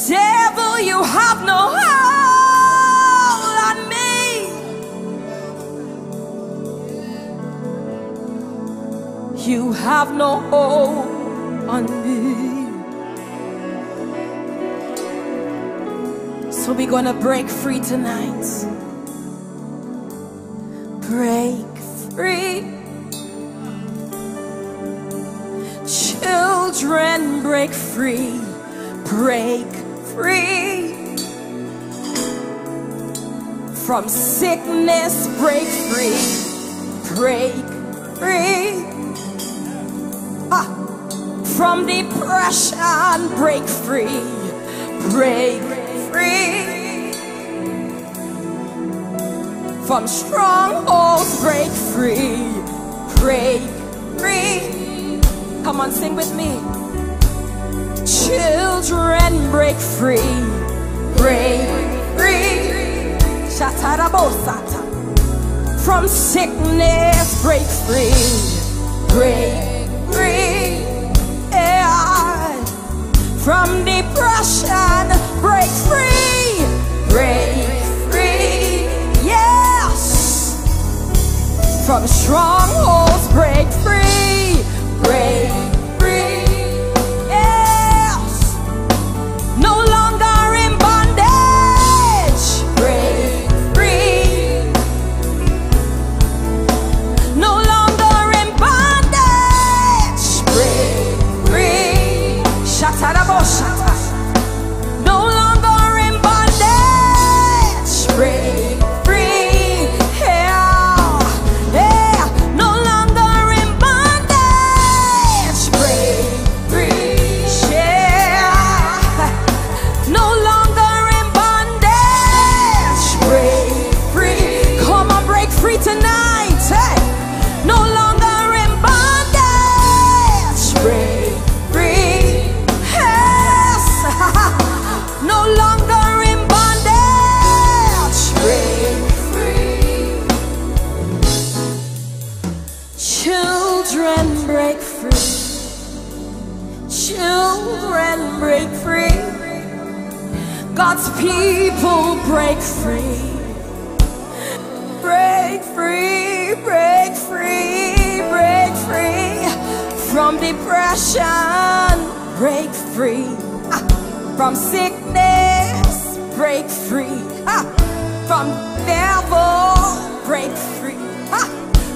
Devil, you have no hold on me. You have no hold on me. So we're going to break free tonight. From sickness, break free, break free. Ah. From depression, break free, break free. From strongholds, break free, break free. Come on, sing with me. Children break free, break free. From sickness, break free, break free. Yeah. From depression, break free, break free. Yes. From strongholds, break free, depression. Break free Ah, from sickness. Break free Ah, from devil. Break free Ah,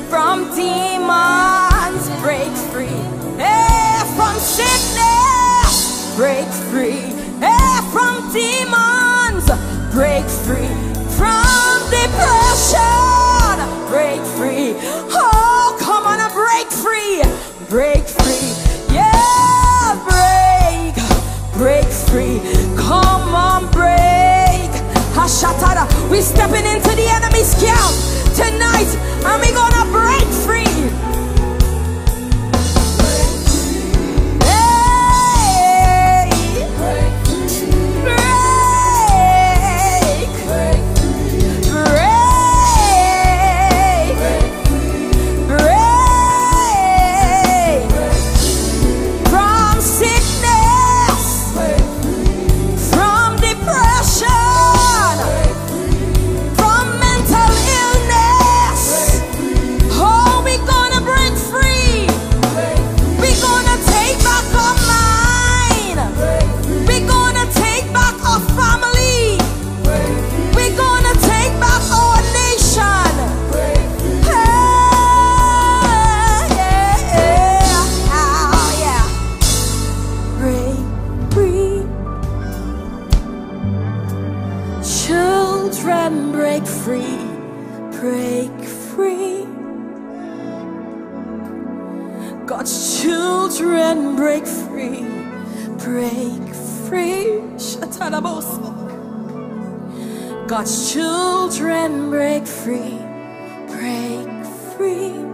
from demons. Break free Eh, from sickness. Break free Eh, from demons. Break free from depression. Break free. Oh, come on break free. Break free. Hashatara. We stepping into the enemy's camp tonight and we gonna God's children break free. Break free.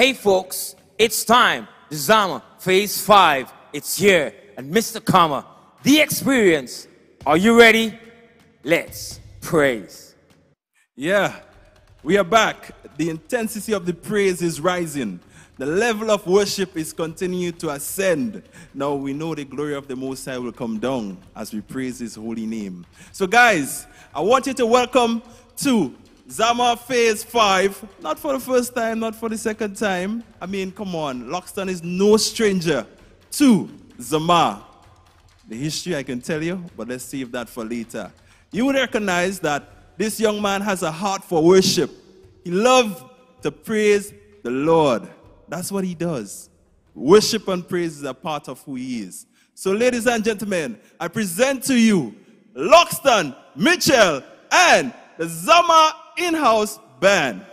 Hey folks, it's time. The Zama Phase 5. It's here. And Mr. Kama, the experience. Are you ready? Let's praise. Yeah, we are back. The intensity of the praise is rising. The level of worship is continuing to ascend. Now we know the glory of the Most High will come down as we praise His holy name. So, guys, I want you to welcome to Zama Phase 5. Not for the first time, not for the second time. I mean, come on, Loxton is no stranger to Zama. The history I can tell you, but let's save that for later. You would recognize that this young man has a heart for worship. He loves to praise the Lord. That's what he does. Worship and praise is a part of who he is. So, ladies and gentlemen, I present to you Loxton, Mitchell, and the Zama in house band.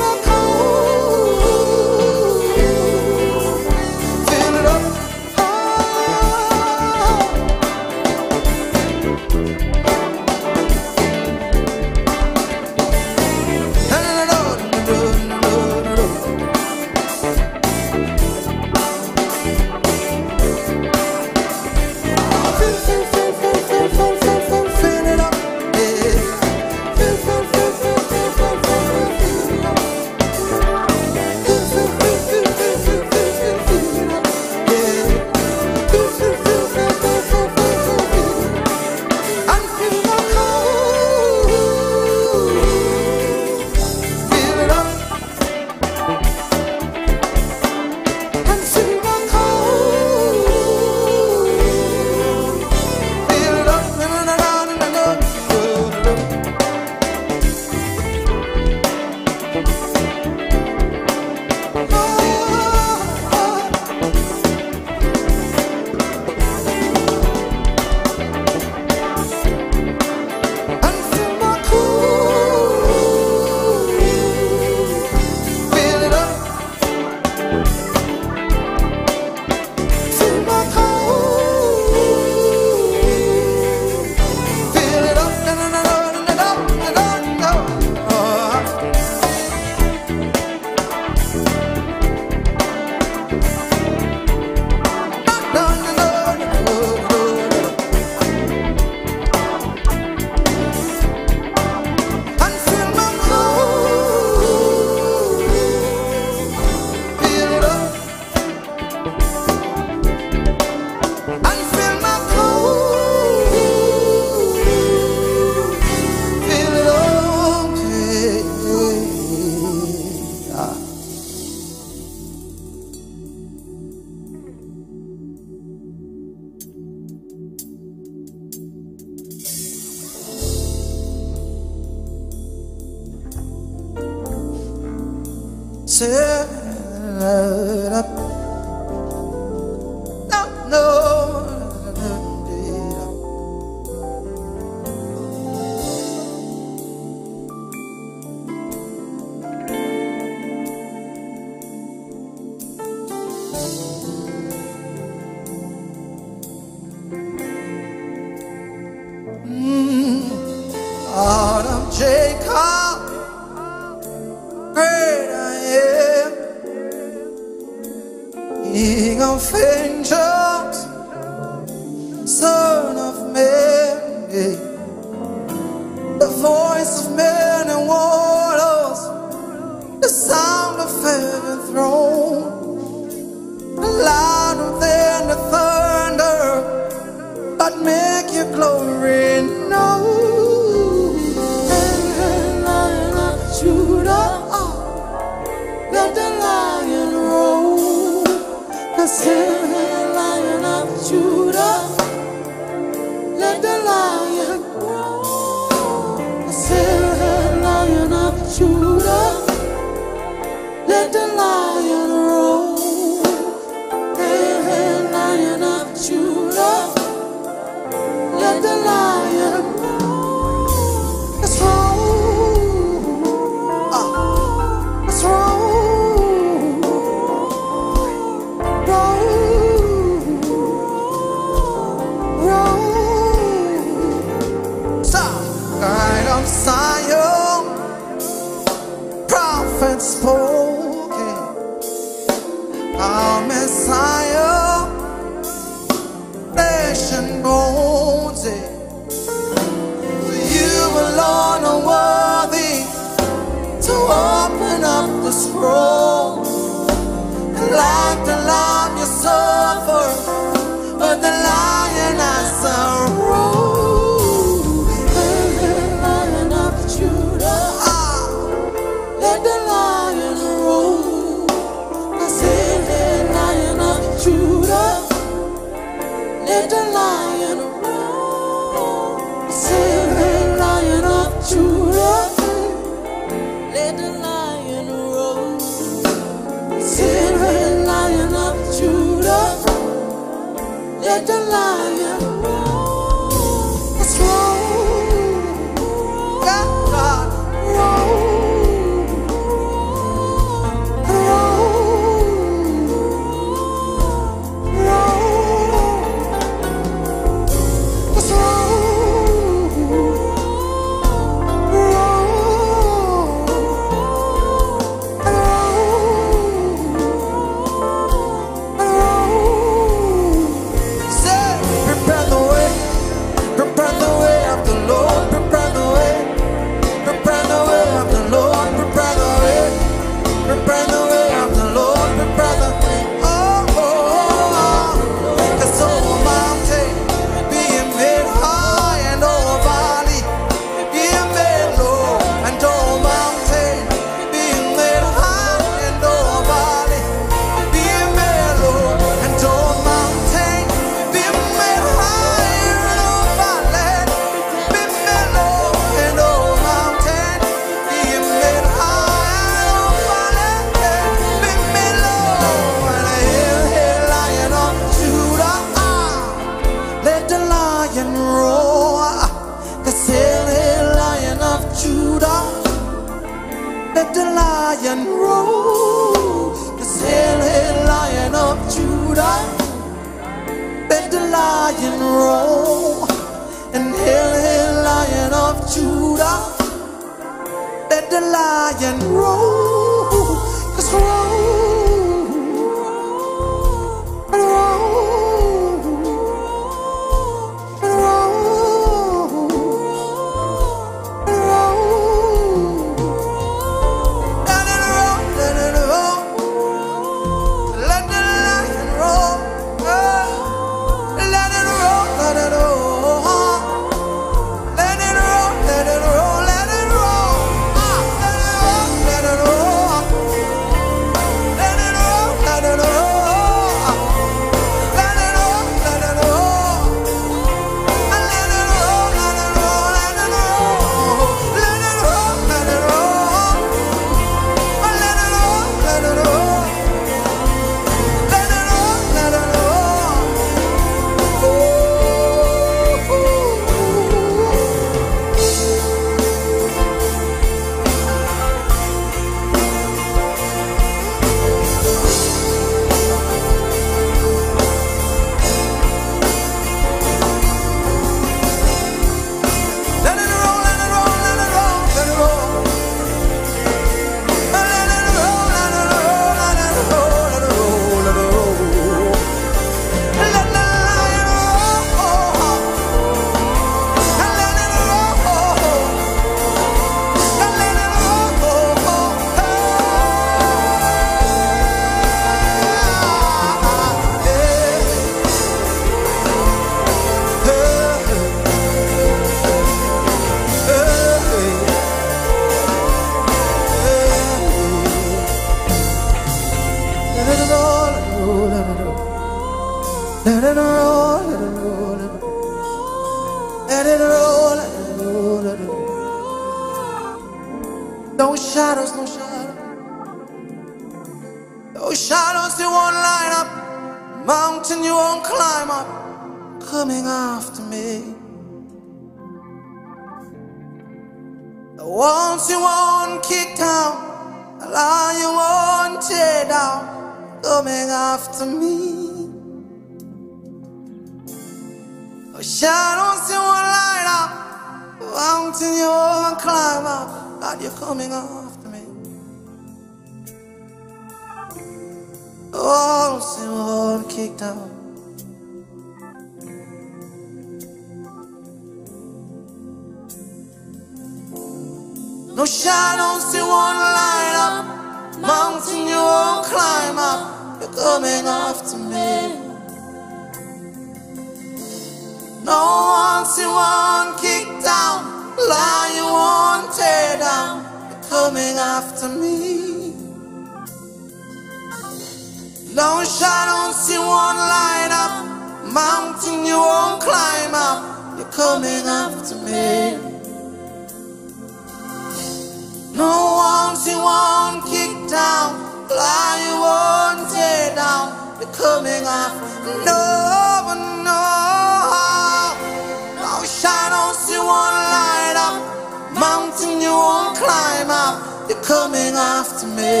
me.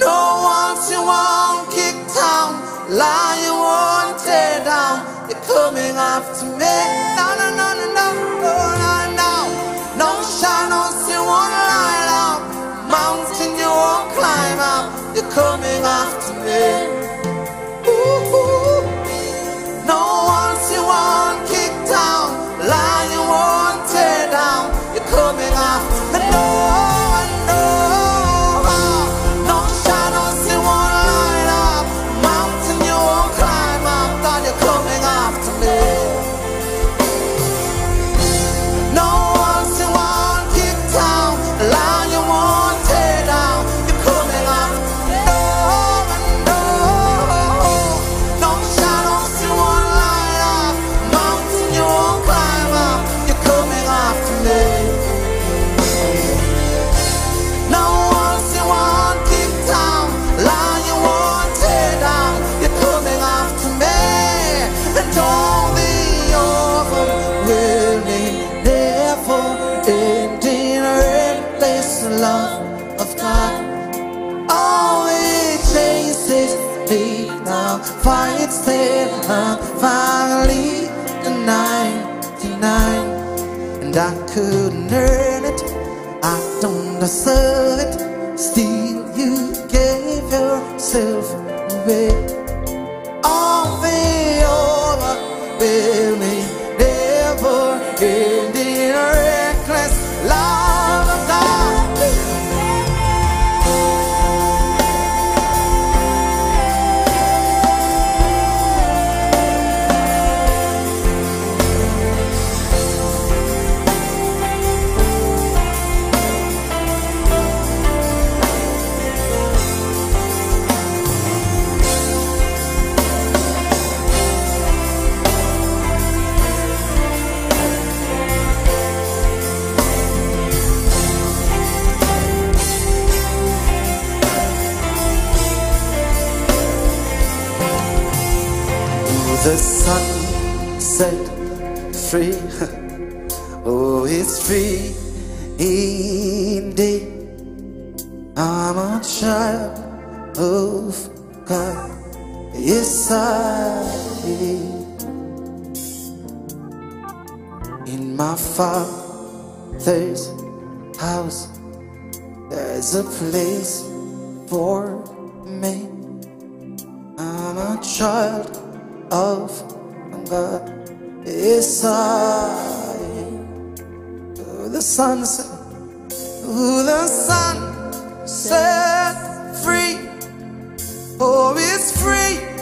No once you won't kick down, lie you won't tear down. You're coming after me. No, no, no, no, no, no, no, no. No shadows you won't light up, mountain you won't climb up. You're coming after me. I'm finally a 99 And I couldn't earn it. I don't deserve it. Still you gave yourself away. All the over Never The sun set free. oh, it's free indeed. I'm a child of God. Yes, I am. In my father's house, there's a place for me. I'm a child of avanga Esai To the sun sunset, to the sun set free, oh it's free.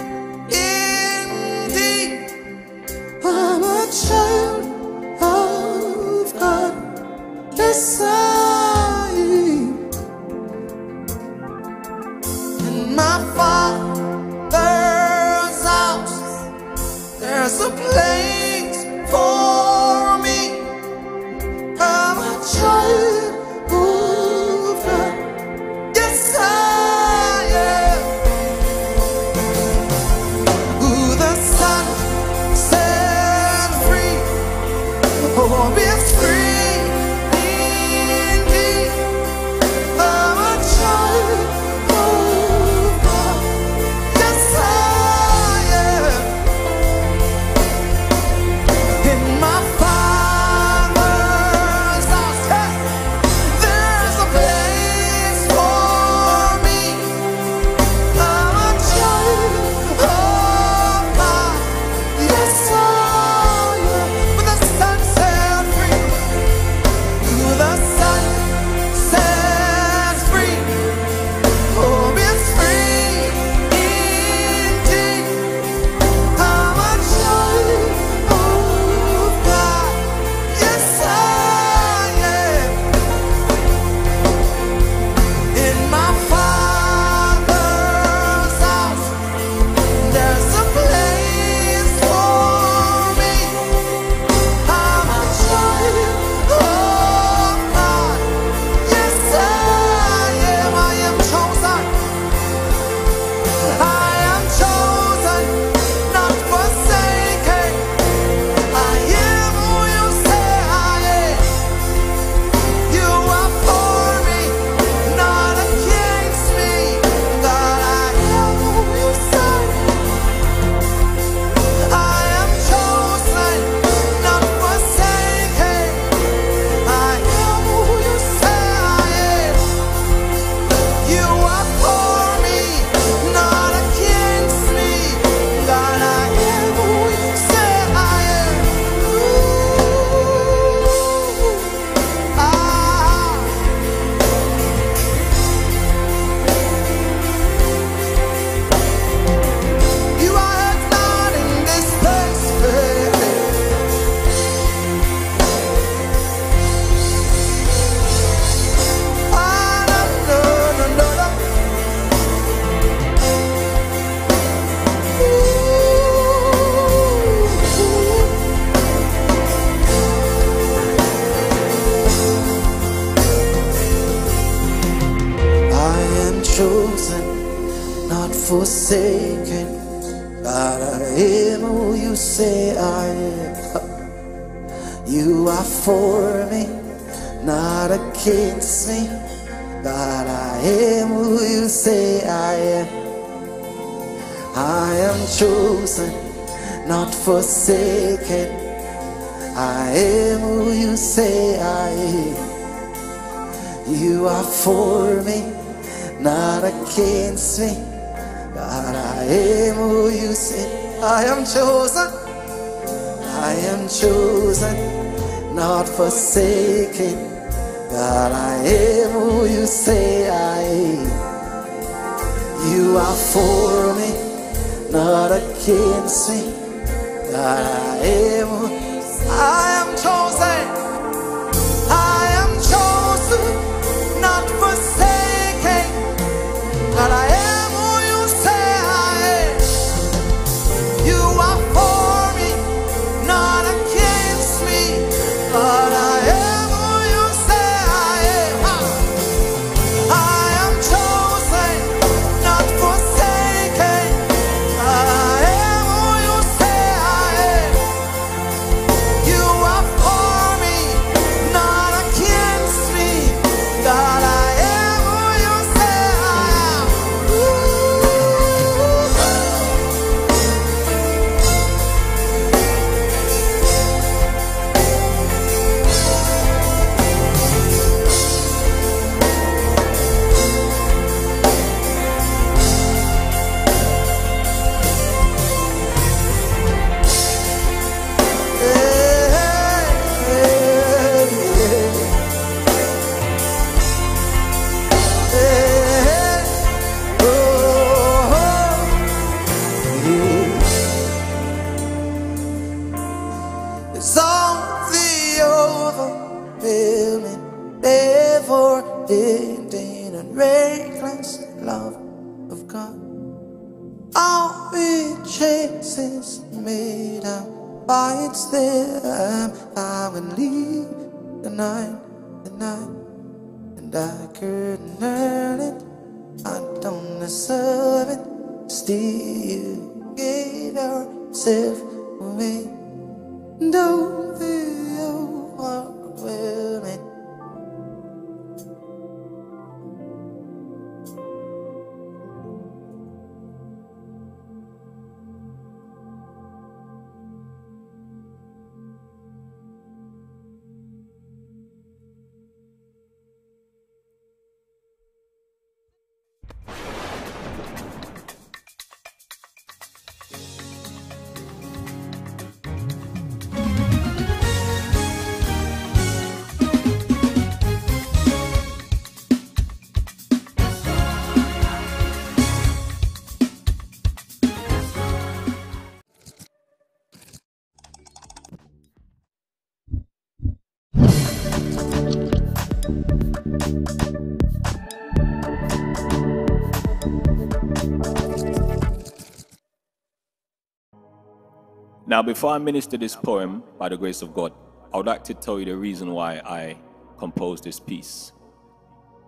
Now, before I minister this poem, by the grace of God, I would like to tell you the reason why I composed this piece.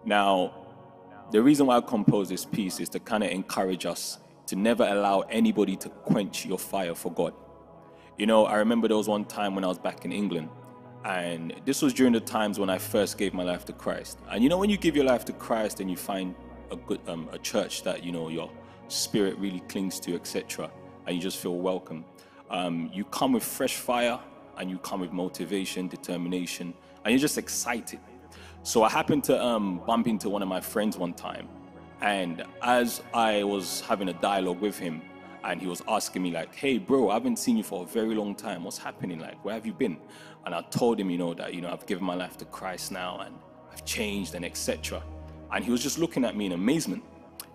Now, the reason why I composed this piece is to kind of encourage us to never allow anybody to quench your fire for God. You know, I remember there was one time when I was back in England, and this was during the times when I first gave my life to Christ. And you know, when you give your life to Christ and you find a good um, a church that you know your spirit really clings to, etc., and you just feel welcome. Um, you come with fresh fire and you come with motivation, determination, and you're just excited. So I happened to um, bump into one of my friends one time, and as I was having a dialogue with him, and he was asking me like, "Hey, bro, I haven't seen you for a very long time. What's happening? Like, where have you been?" And I told him, you know, that you know I've given my life to Christ now, and I've changed, and etc. And he was just looking at me in amazement,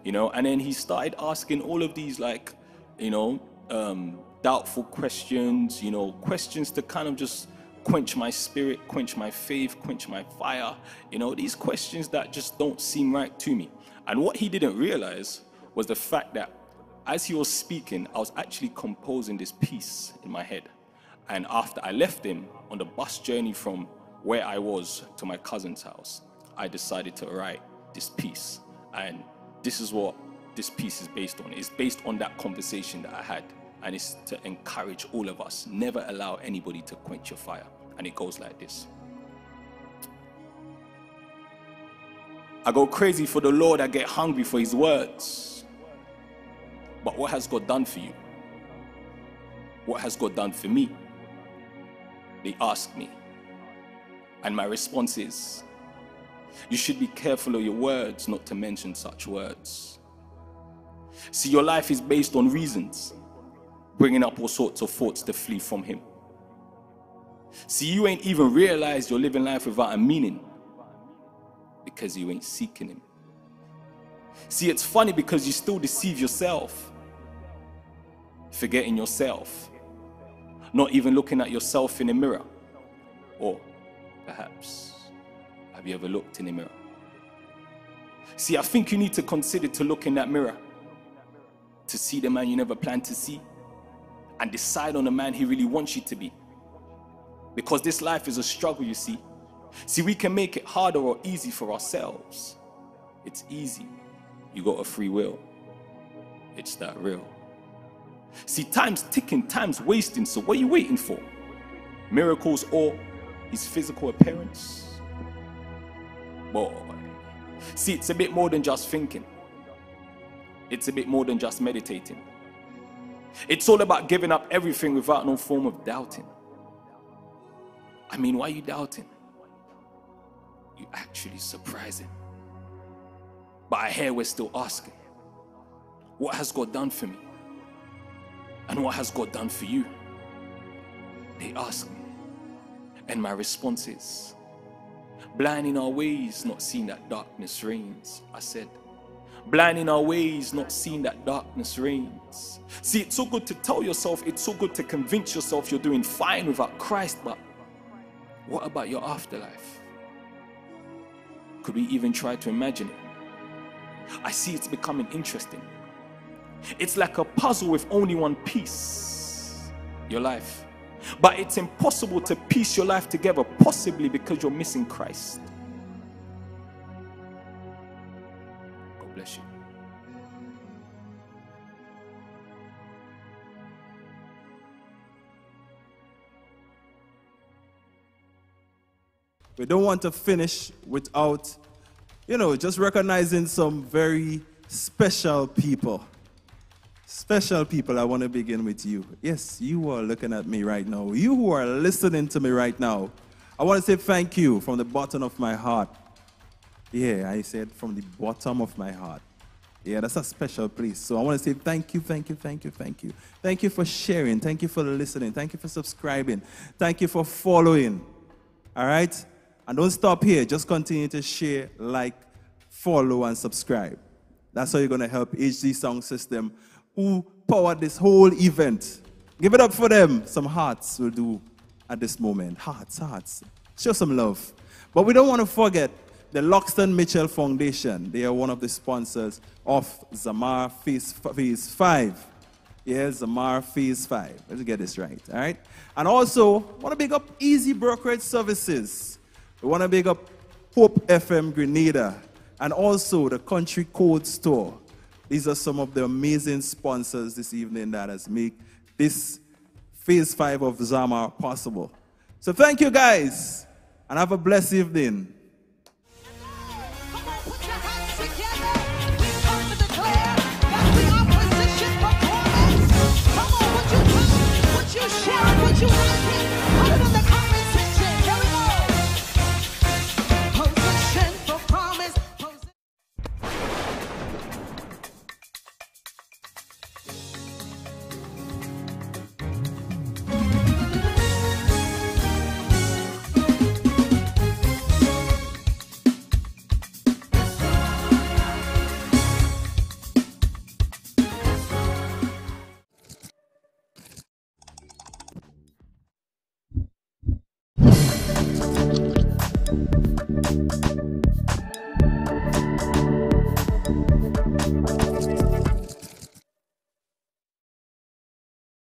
you know. And then he started asking all of these like, you know, um, doubtful questions, you know, questions to kind of just quench my spirit, quench my faith, quench my fire. You know, these questions that just don't seem right to me. And what he didn't realize was the fact that as he was speaking, I was actually composing this piece in my head. And after I left him on the bus journey from where I was to my cousin's house, I decided to write this piece. And this is what this piece is based on. It's based on that conversation that I had. And it's to encourage all of us. Never allow anybody to quench your fire. And it goes like this. I go crazy for the Lord, I get hungry for his words. But what has God done for you? What has God done for me? They ask me. And my response is, you should be careful of your words, not to mention such words. See, your life is based on reasons, bringing up all sorts of thoughts to flee from Him. See, you ain't even realized you're living life without a meaning because you ain't seeking Him. See, it's funny because you still deceive yourself, forgetting yourself, not even looking at yourself in a mirror. Or perhaps, have you ever looked in a mirror? See, I think you need to consider to look in that mirror to see the man you never planned to see and decide on the man he really wants you to be. Because this life is a struggle, you see. See, we can make it harder or easy for ourselves. It's easy. You got a free will. It's that real. See, time's ticking, time's wasting. So, what are you waiting for? Miracles or his physical appearance? Boy. See, it's a bit more than just thinking, it's a bit more than just meditating. It's all about giving up everything without no form of doubting. I mean, why are you doubting? You actually surprising. But I hear we're still asking, what has God done for me? And what has God done for you? They ask me. And my response is, blind in our ways, not seeing that darkness reigns. I said, blind in our ways, not seeing that darkness reigns. See, it's so good to tell yourself, it's so good to convince yourself you're doing fine without Christ, but what about your afterlife? Could we even try to imagine it? I see it's becoming interesting. It's like a puzzle with only one piece your life. But it's impossible to piece your life together, possibly because you're missing Christ. We don't want to finish without, you know, just recognizing some very special people. Special people, I want to begin with you. Yes, you are looking at me right now. You who are listening to me right now, I want to say thank you from the bottom of my heart. Yeah, I said from the bottom of my heart. Yeah, that's a special place. So I want to say thank you, thank you, thank you, thank you. Thank you for sharing. Thank you for listening. Thank you for subscribing. Thank you for following. All right? And don't stop here. Just continue to share, like, follow, and subscribe. That's how you're going to help HD Sound System, who powered this whole event. Give it up for them. Some hearts will do at this moment. Hearts, hearts. Show some love. But we don't want to forget the Loxton Mitchell Foundation. They are one of the sponsors of Zamar Phase, Phase 5. Yeah, Zamar Phase 5. Let's get this right, all right? And also, want to big up Easy Brokerage Services. We want to big up Hope FM Grenada and also the Country Code Store. These are some of the amazing sponsors this evening that has made this phase five of Zamar possible. So thank you guys and have a blessed evening. you